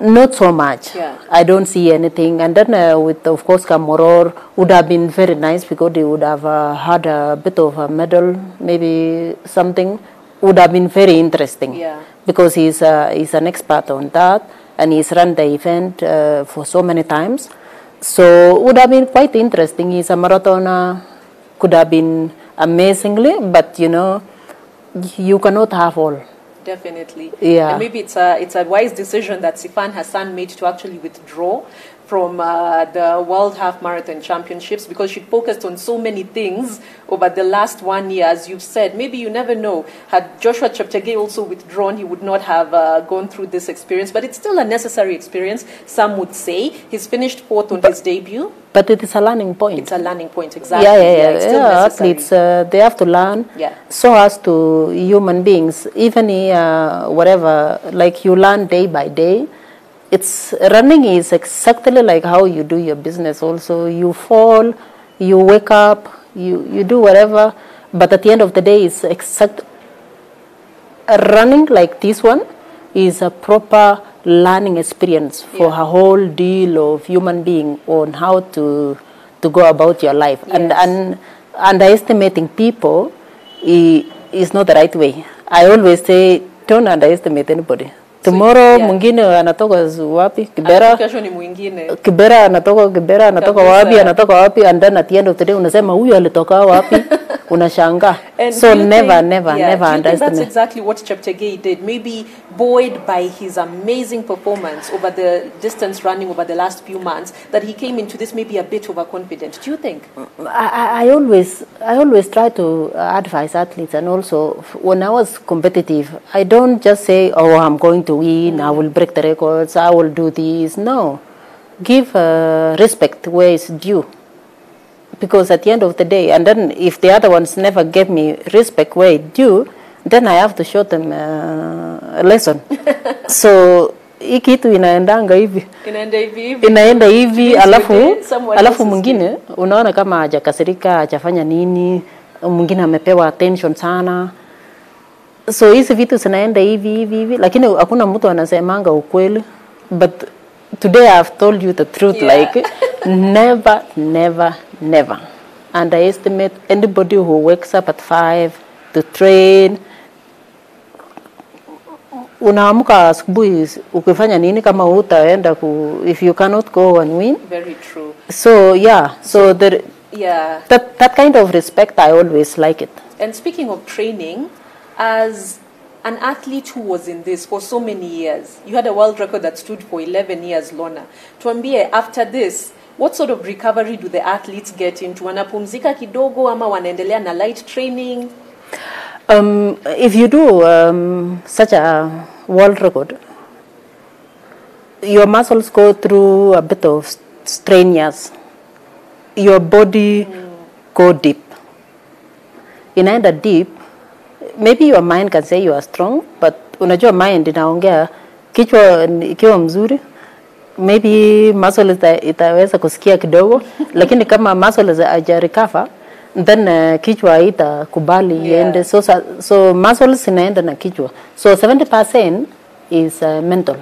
Not so much. Yeah. I don't see anything. And then uh, with, of course, Kamworor would have been very nice because they would have uh, had a bit of a medal, maybe something. Would have been very interesting. Yeah. Because he's, uh, he's an expert on that and he's run the event uh, for so many times. So would have been quite interesting. He's a marathoner, could have been amazingly, but you know, you cannot have all. Definitely. Yeah. And maybe it's a it's a wise decision that Sifan Hassan made to actually withdraw from uh, the World Half Marathon Championships because she focused on so many things over the last one year. As you've said, maybe you never know. Had Joshua Cheptegei also withdrawn, he would not have uh, gone through this experience. But it's still a necessary experience, some would say. He's finished fourth on his debut. But it is a learning point. It's a learning point, exactly. Yeah, yeah, yeah. it's yeah athletes, uh, they have to learn. Yeah. So as to human beings, even uh, whatever, like you learn day by day. It's running is exactly like how you do your business. Also, you fall, you wake up, you you do whatever, but at the end of the day, it's exact. Running like this one is a proper learning experience for Yeah. a whole deal of human being on how to to go about your life and Yes. and underestimating people is not the right way i always say don't underestimate anybody tomorrow yeah. mwingine anatoka wapi kibera Kesho ni mwingine. kibera anatoka kibera anatoka Kabisa. wapi anatoka wapi and then at the end of the day unasema huyu alitoka wapi unashangaa so never think- never yeah, never think that's exactly what Cheptegei did? Maybe buoyed by his amazing performance over the distance running over the last few months, that he came into this maybe a bit overconfident. Do you think? I- I always I always try to advise athletes and also when I was competitive I don't just say oh I'm going to win I will break the records I will do this. No. Give uh, respect where it's due. Because at the end of the day and then if the other ones never gave me respect where it's due then I have to show them uh, a lesson. So hii kitu inaendanga hivi. Inaenda hivi hivi. inaenda hivi alafu alafu mwingine unaona kama hajakasirika hajafanya nini mwingine amepewa attention sana so hizi vitu zinaenda hivi hivi hivi lakini hakuna mtu anasemanga ukweli but today I've have told you the truth Yeah. like never never never underestimate anybody who wakes up at 5 to train unaamka asubuhi ukifanya nini kama utaenda ku if you cannot go and win Very true. so yeah so, so there, Yeah. that that kind of respect i always like it And speaking of training, as an athlete who was in this for so many years, you had a world record that stood for 11 years, Lona. Tuambie, after this, what sort of recovery do the athletes get into? Wanapumzika kidogo ama wanaendelea na light training? um, if you do um, such a world record your muscles go through a bit of strain years your body go deep inaenda deep maybe your mind can say you are strong but unajua mind inaongea kichwa ikiwa mzuri. Maybe muscle ita, itaweza kusikia kidogo lakini kama muscle haja recover then uh, kichwa haitakubali kubali iende. So, so muscles inaenda na kichwa. So 70% is uh, mental.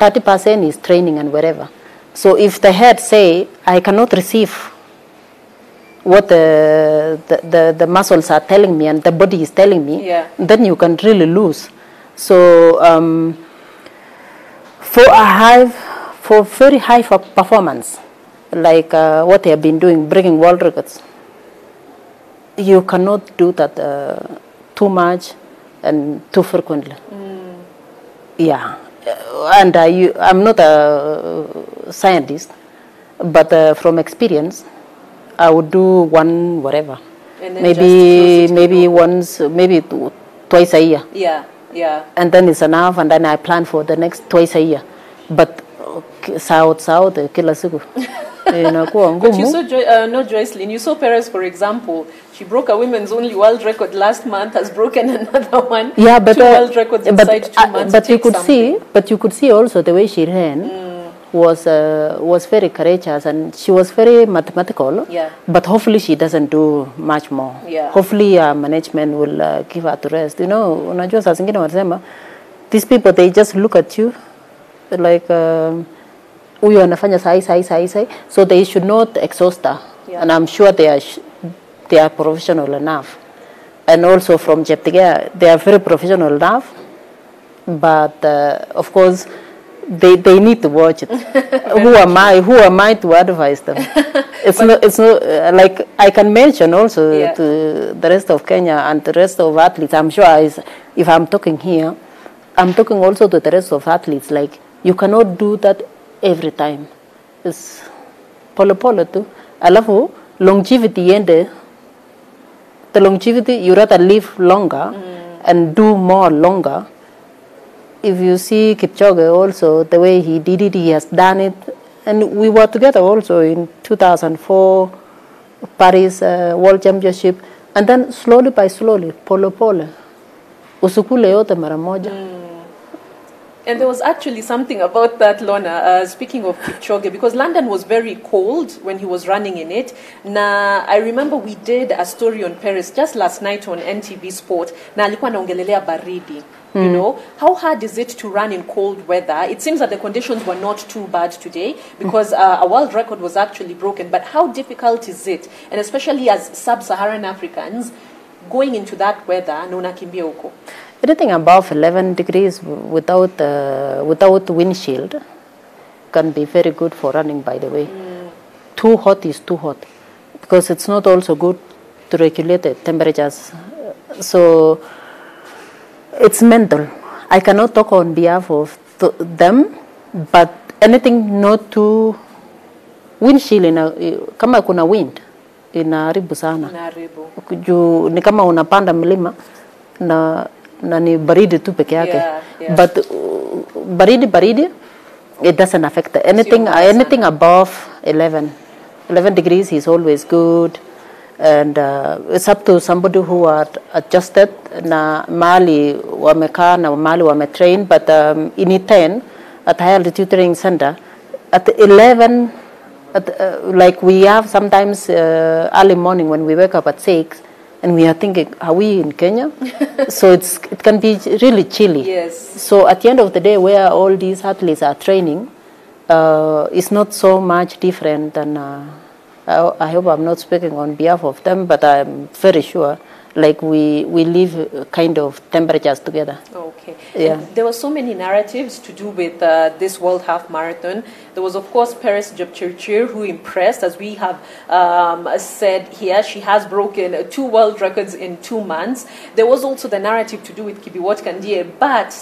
30% is training and wherever so if the head say i cannot receive what the, the, the, the muscles are telling me and the body is telling me, Yeah. then you can really lose. So um, for a high, for very high for performance, like uh, what they have been doing, breaking world records, you cannot do that uh, too much and too frequently. Yeah, Uh, and uh, you, I'm not a scientist, but uh, from experience, I would do one whatever. Maybe just close it maybe once, maybe two, twice a year, Yeah, yeah. and then it's enough, and then I plan for the next twice a year. But south south eh, kila siku inakuwa But you saw, jo- uh, no Joycelyn, you saw Peris, for example. She broke a women's only world record last month, has broken another one. Yeah, but two uh, world records but, inside two uh, months. but you could something. see, but you could see also the way she ran was uh, was very courageous and she was very mathematical. Yeah. But hopefully she doesn't do much more. Yeah. Hopefully uh, management will uh, give her to rest. You know, unajua saa zingine wanasema these people they just look at you like um, huyu anafanya sahi sahi sahi sahi so they should not exhaust her Yeah. and i'm sure they are sh- they are professional enough and also from Cheptegei, they are very professional enough but uh, of course they, they need to watch it. Who am i who am i to advise them? It's not it's not uh, like i can mention also Yeah. to the rest of kenya and the rest of athletes. I'm sure I, if i'm talking here i'm talking also to the rest of athletes. Like you cannot do that every time. It's pole pole tu. Alafu longevity iende the longevity you rather live longer and do more longer if you see Kipchoge also, the way he did it, he has done it. And we were together also in 2004 Paris uh, World Championship. And then slowly by slowly, pole pole, usukule yote mara moja. And there was actually something about that, Lorna, uh, speaking of Kipchoge, because London was very cold when he was running in it. Na I remember we did a story on Paris just last night on NTV Sport. Na alikuwa anaongelelea baridi. You know, how hard is it to run in cold weather? It seems that the conditions were not too bad today because uh, a world record was actually broken. But how difficult is it? And especially as sub-Saharan Africans, going into that weather, na unakimbia huko. Anything above 11 degrees without, uh, without windshield can be very good for running, by the way. Too hot is too hot because it's not also good to regulate the temperatures. So it's mental. I cannot talk on behalf of th- them, but anything not to windshield ina, kama kuna wind inaharibu sana Naribu. juu ni kama unapanda milima na, na ni baridi tu peke yake Yeah, yeah. but uh, baridi baridi it doesn't affect anything anything above 11 11 degrees is always good and uh, it's up to somebody who are adjusted na mali wamekaa na mali wametrain but um, in Iten at high altitude training center at 11 at, uh, like we have sometimes uh, early morning when we wake up at 6 and we are thinking are we in Kenya so it's it can be really chilly Yes. so at the end of the day, where all these athletes are training, uh, is not so much different than. Uh, I, I hope I'm not speaking on behalf of them, but I'm very sure. Like we we live uh, kind of temperatures together. Okay. Yeah. And there were so many narratives to do with uh, this World Half Marathon. There was, of course, Peres Jepchirchir, who impressed, as we have um, said here. She has broken two world records in two months. There was also the narrative to do with Kibiwott Kandie, but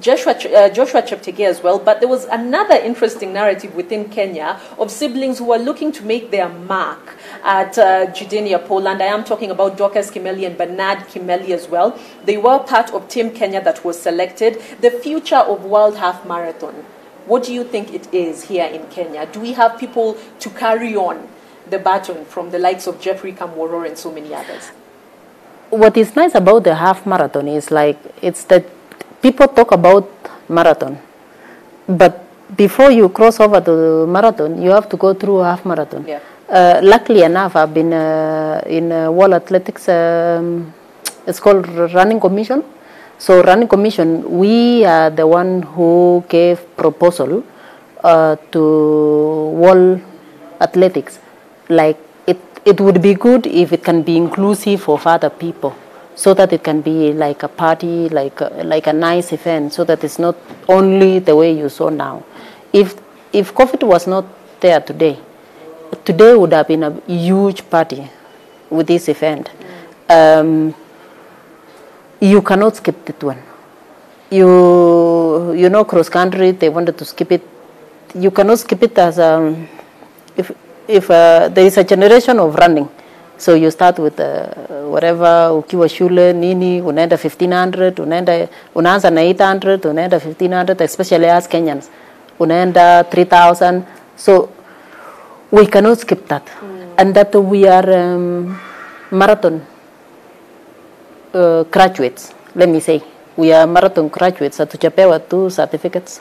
Joshua, uh, Joshua Cheptegei as well. But there was another interesting narrative within Kenya of siblings who are looking to make their mark at uh, Gdynia, Poland. I am talking about Dorcas Kimeli and Bernard Kimeli as well. They were part of Team Kenya that was selected. The future of World Half Marathon. What do you think it is here in Kenya? Do we have people to carry on the baton from the likes of Geoffrey Kamworor and so many others? What is nice about the half marathon is like it's that people talk about marathon, but before you cross over to marathon, you have to go through half marathon. Yeah. Uh, luckily enough, I've been uh, in uh, World Athletics. Um, it's called Running Commission. So Running Commission, we are the one who gave proposal uh, to World Athletics. Like it, it would be good if it can be inclusive of other people, so that it can be like a party, like a, like a nice event, so that it's not only the way you saw now. If if COVID was not there today, today would have been a huge party with this event. Um, you cannot skip that one. You you know cross country they wanted to skip it. You cannot skip it as um, if if uh, there is a generation of running. So you start with uh, whatever ukiwa shule nini unaenda 1500 unaenda unaanza na 800 unaenda 1500 especially as Kenyans unaenda 3000 so we cannot skip that. Mm. and that we are um, marathon uh, graduates. Let me say we are marathon graduates. Hatujapewa tu certificates.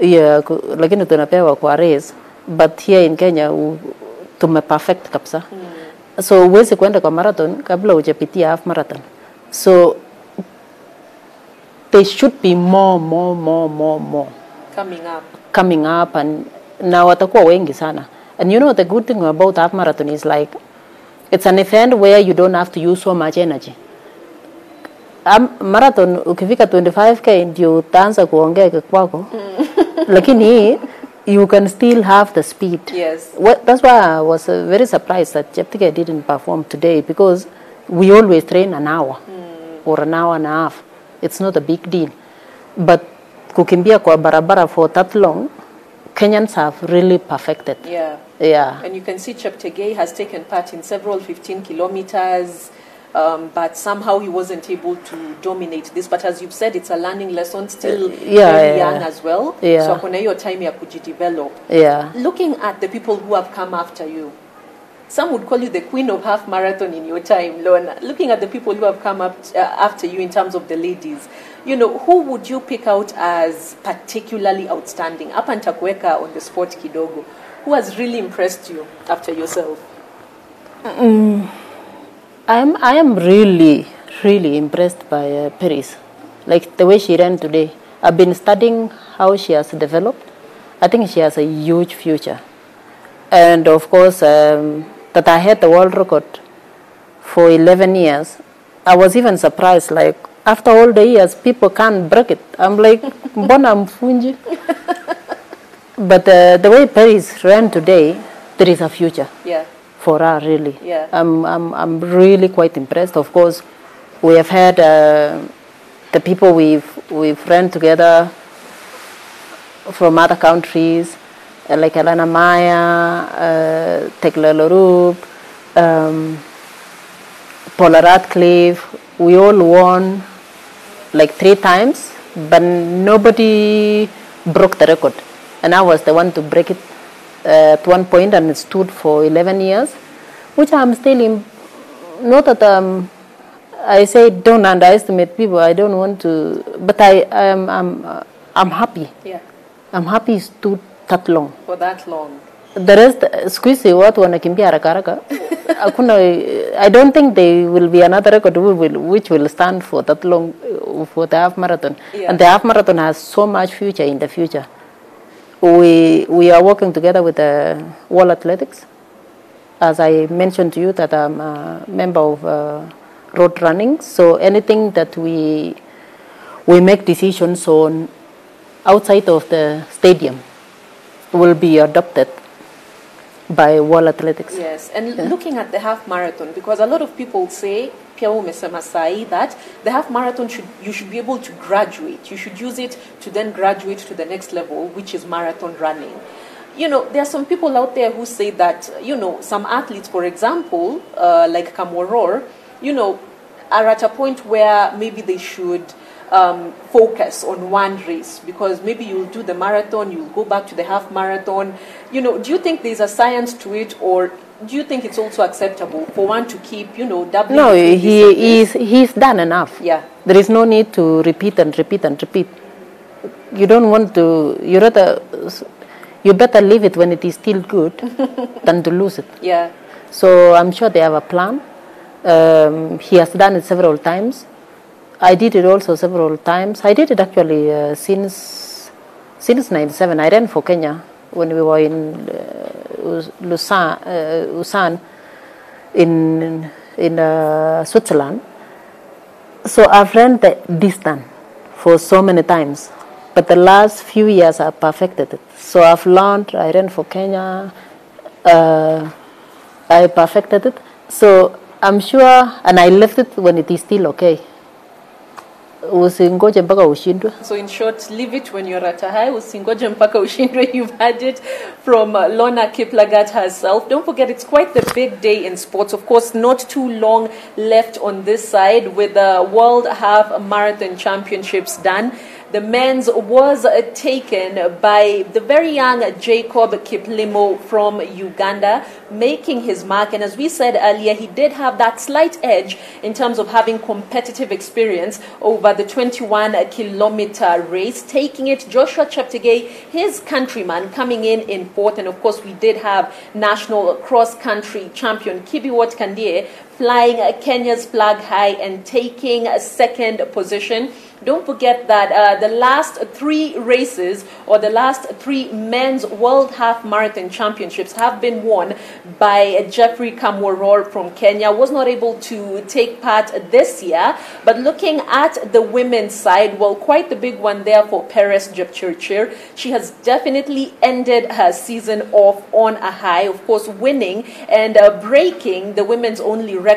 Yeah, lakini tunapewa kwa race but here in Kenya u- tume perfect kabisa so uwezi kwenda kwa marathon kabla hujapitia half marathon. So there should be more more more more more. Coming up. coming up and na watakuwa wengi sana. And you know the good thing about half marathon is like it's an event where you don't have to use so much energy. Um, marathon ukifika 25k ndio utaanza kuongea kwako. Lakini hii you can still have the speed Yes. That's why I was uh, very surprised that Cheptegei didn't perform today because we always train an hour or an hour and a half. It's not a big deal. But kukimbia kwa barabara for that long, Kenyans have really perfected. Yeah. Yeah. And you can see Cheptegei has taken part in several 15 kilometers, um, but somehow he wasn't able to dominate this. But as you've said, it's a learning lesson, still Uh, yeah, very yeah. young as well. Yeah. So kuna hiyo time ya kujidevelop. Yeah. Looking at the people who have come after you, some would call you the queen of half marathon in your time, Lorna. Looking at the people who have come up uh, after you in terms of the ladies, you know, who would you pick out as particularly outstanding? Hapa nitakuweka on the spot kidogo. Who has really impressed you after yourself? I'm, I am really, really impressed by uh, Peres. Like the way she ran today. I've been studying how she has developed. I think she has a huge future. And of course, um, that I had the world record for 11 years. I was even surprised, like, after all the years, people can't break it. I'm like, mbona mfunji? But uh, the way Peres ran today, there is a future Yeah. For her really. Yeah. I'm, I'm, I'm really quite impressed. Of course, we have had uh, the people we've, we've ran together from other countries, uh, like Elana Meyer, uh, Tegla Loroupe, um, Paula Radcliffe. We all won like three times, but nobody broke the record. And I was the one to break it at one point, and stood for 11 years, which I'm still in. Not that um, I say don't underestimate people. I don't want to, but I I'm I'm, uh, I'm happy. Yeah. I'm happy it stood that long. For that long. The rest, siku hizi watu wanakimbia haraka haraka. Hakuna, I don't think there will be another record which will stand for that long uh, for the half marathon. Yeah. And the half marathon has so much future in the future. We we are working together with the World Athletics. As I mentioned to you, that I'm a member of uh, road running. So anything that we we make decisions on outside of the stadium will be adopted by World Athletics. Yes, and looking at the half marathon, because a lot of people say, Pia umesema sahi, that the half marathon should you should be able to graduate. You should use it to then graduate to the next level, which is marathon running. You know, there are some people out there who say that, you know, some athletes, for example, uh, like Kamworor, you know, are at a point where maybe they should um, focus on one race because maybe you'll do the marathon, you'll go back to the half marathon. You know, do you think there's a science to it, or do you think it's also acceptable for one to keep, you know, doubling? No, he is he's done enough. Yeah. There is no need to repeat and repeat and repeat. You don't want to. You rather. You better leave it when it is still good than to lose it. Yeah. So I'm sure they have a plan. Um, he has done it several times. I did it also several times. I did it actually uh, since since '97. I ran for Kenya when we were in uh, Lausanne, uh, in in uh, Switzerland. So I've ran the distance for so many times, but the last few years I perfected it. So I've learned. I ran for Kenya. Uh, I perfected it. So I'm sure, and I left it when it is still okay. Usingoje mpaka ushindwe. So in short, leave it when you're at a high. Usingoje mpaka ushindwe. You've had it from uh, Lorna Kiplagat herself. Don't forget, it's quite the big day in sports. Of course, not too long left on this side with the World Half Marathon Championships done. The men's was taken by the very young Jacob Kiplimo from Uganda, making his mark. And as we said earlier, he did have that slight edge in terms of having competitive experience over the 21 kilometer race, taking it. Joshua Cheptegei, his countryman, coming in in fourth. And of course, we did have national cross country champion Kibiwott Kandie flying Kenya's flag high and taking a second position. Don't forget that uh, the last three races or the last three men's World Half Marathon Championships have been won by Geoffrey Kamworor from Kenya. Was not able to take part this year, but looking at the women's side, well, quite the big one there for Peres Jepchirchir. She has definitely ended her season off on a high, of course, winning and uh, breaking the women's only record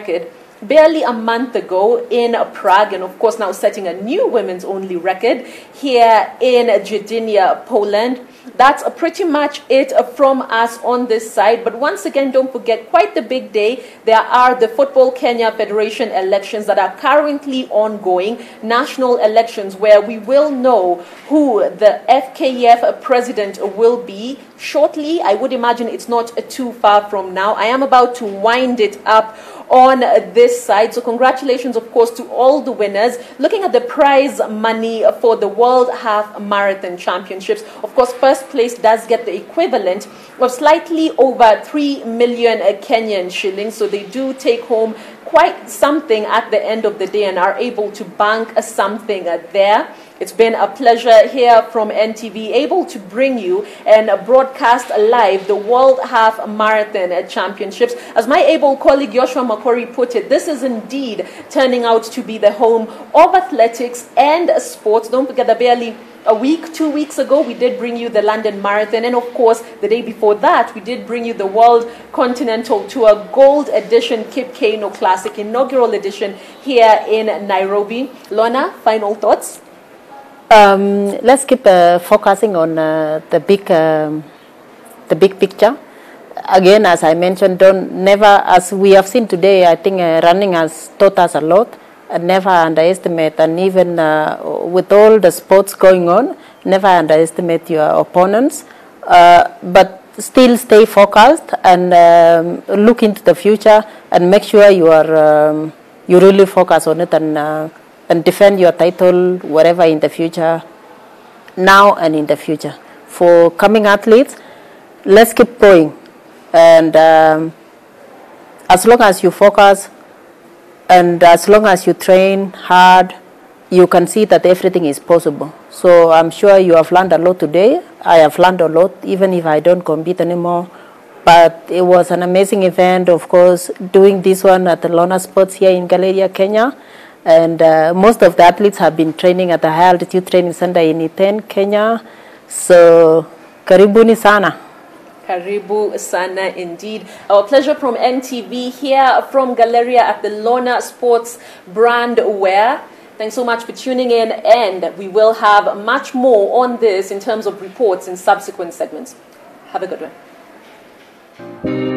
barely a month ago in Prague, and of course now setting a new women's only record here in Gdynia, Poland. That's pretty much it from us on this side. But once again, don't forget, quite the big day. There are the Football Kenya Federation elections that are currently ongoing, national elections where we will know who the FKF president will be shortly. I would imagine it's not too far from now. I am about to wind it up on this side. So congratulations, of course, to all the winners. Looking at the prize money for the World Half Marathon Championships, of course, first place does get the equivalent of slightly over 3 million Kenyan shillings. So they do take home quite something at the end of the day and are able to bank something there. It's been a pleasure here from NTV, able to bring you and broadcast live the World Half Marathon Championships. As my able colleague Joshua Makori put it, this is indeed turning out to be the home of athletics and sports. Don't forget that barely a week, two weeks ago, we did bring you the London Marathon. And of course, the day before that, we did bring you the World Continental Tour Gold Edition Kip Keino Classic, inaugural edition here in Nairobi. Lorna, final thoughts? Um, let's keep uh, focusing on uh, the big, um, the big picture. Again, as I mentioned, don't never, as we have seen today, I think uh, running has taught us a lot. And never underestimate, and even uh, with all the sports going on, never underestimate your opponents. Uh, but still stay focused and um, look into the future and make sure you are um, you really focus on it and uh, and defend your title whatever in the future, now and in the future. For coming athletes, let's keep going. And um, as long as you focus and as long as you train hard, you can see that everything is possible. So I'm sure you have learned a lot today. I have learned a lot, even if I don't compete anymore. But it was an amazing event, of course, doing this one at the Lona Sports here in Galleria, Kenya. And uh, most of the athletes have been training at the High Altitude Training Center in Iten, Kenya. So, karibuni sana. Karibu sana indeed. Our pleasure from NTV here from Galleria at the Lona Sports Brand Wear. Thanks so much for tuning in, and we will have much more on this in terms of reports in subsequent segments. Have a good one.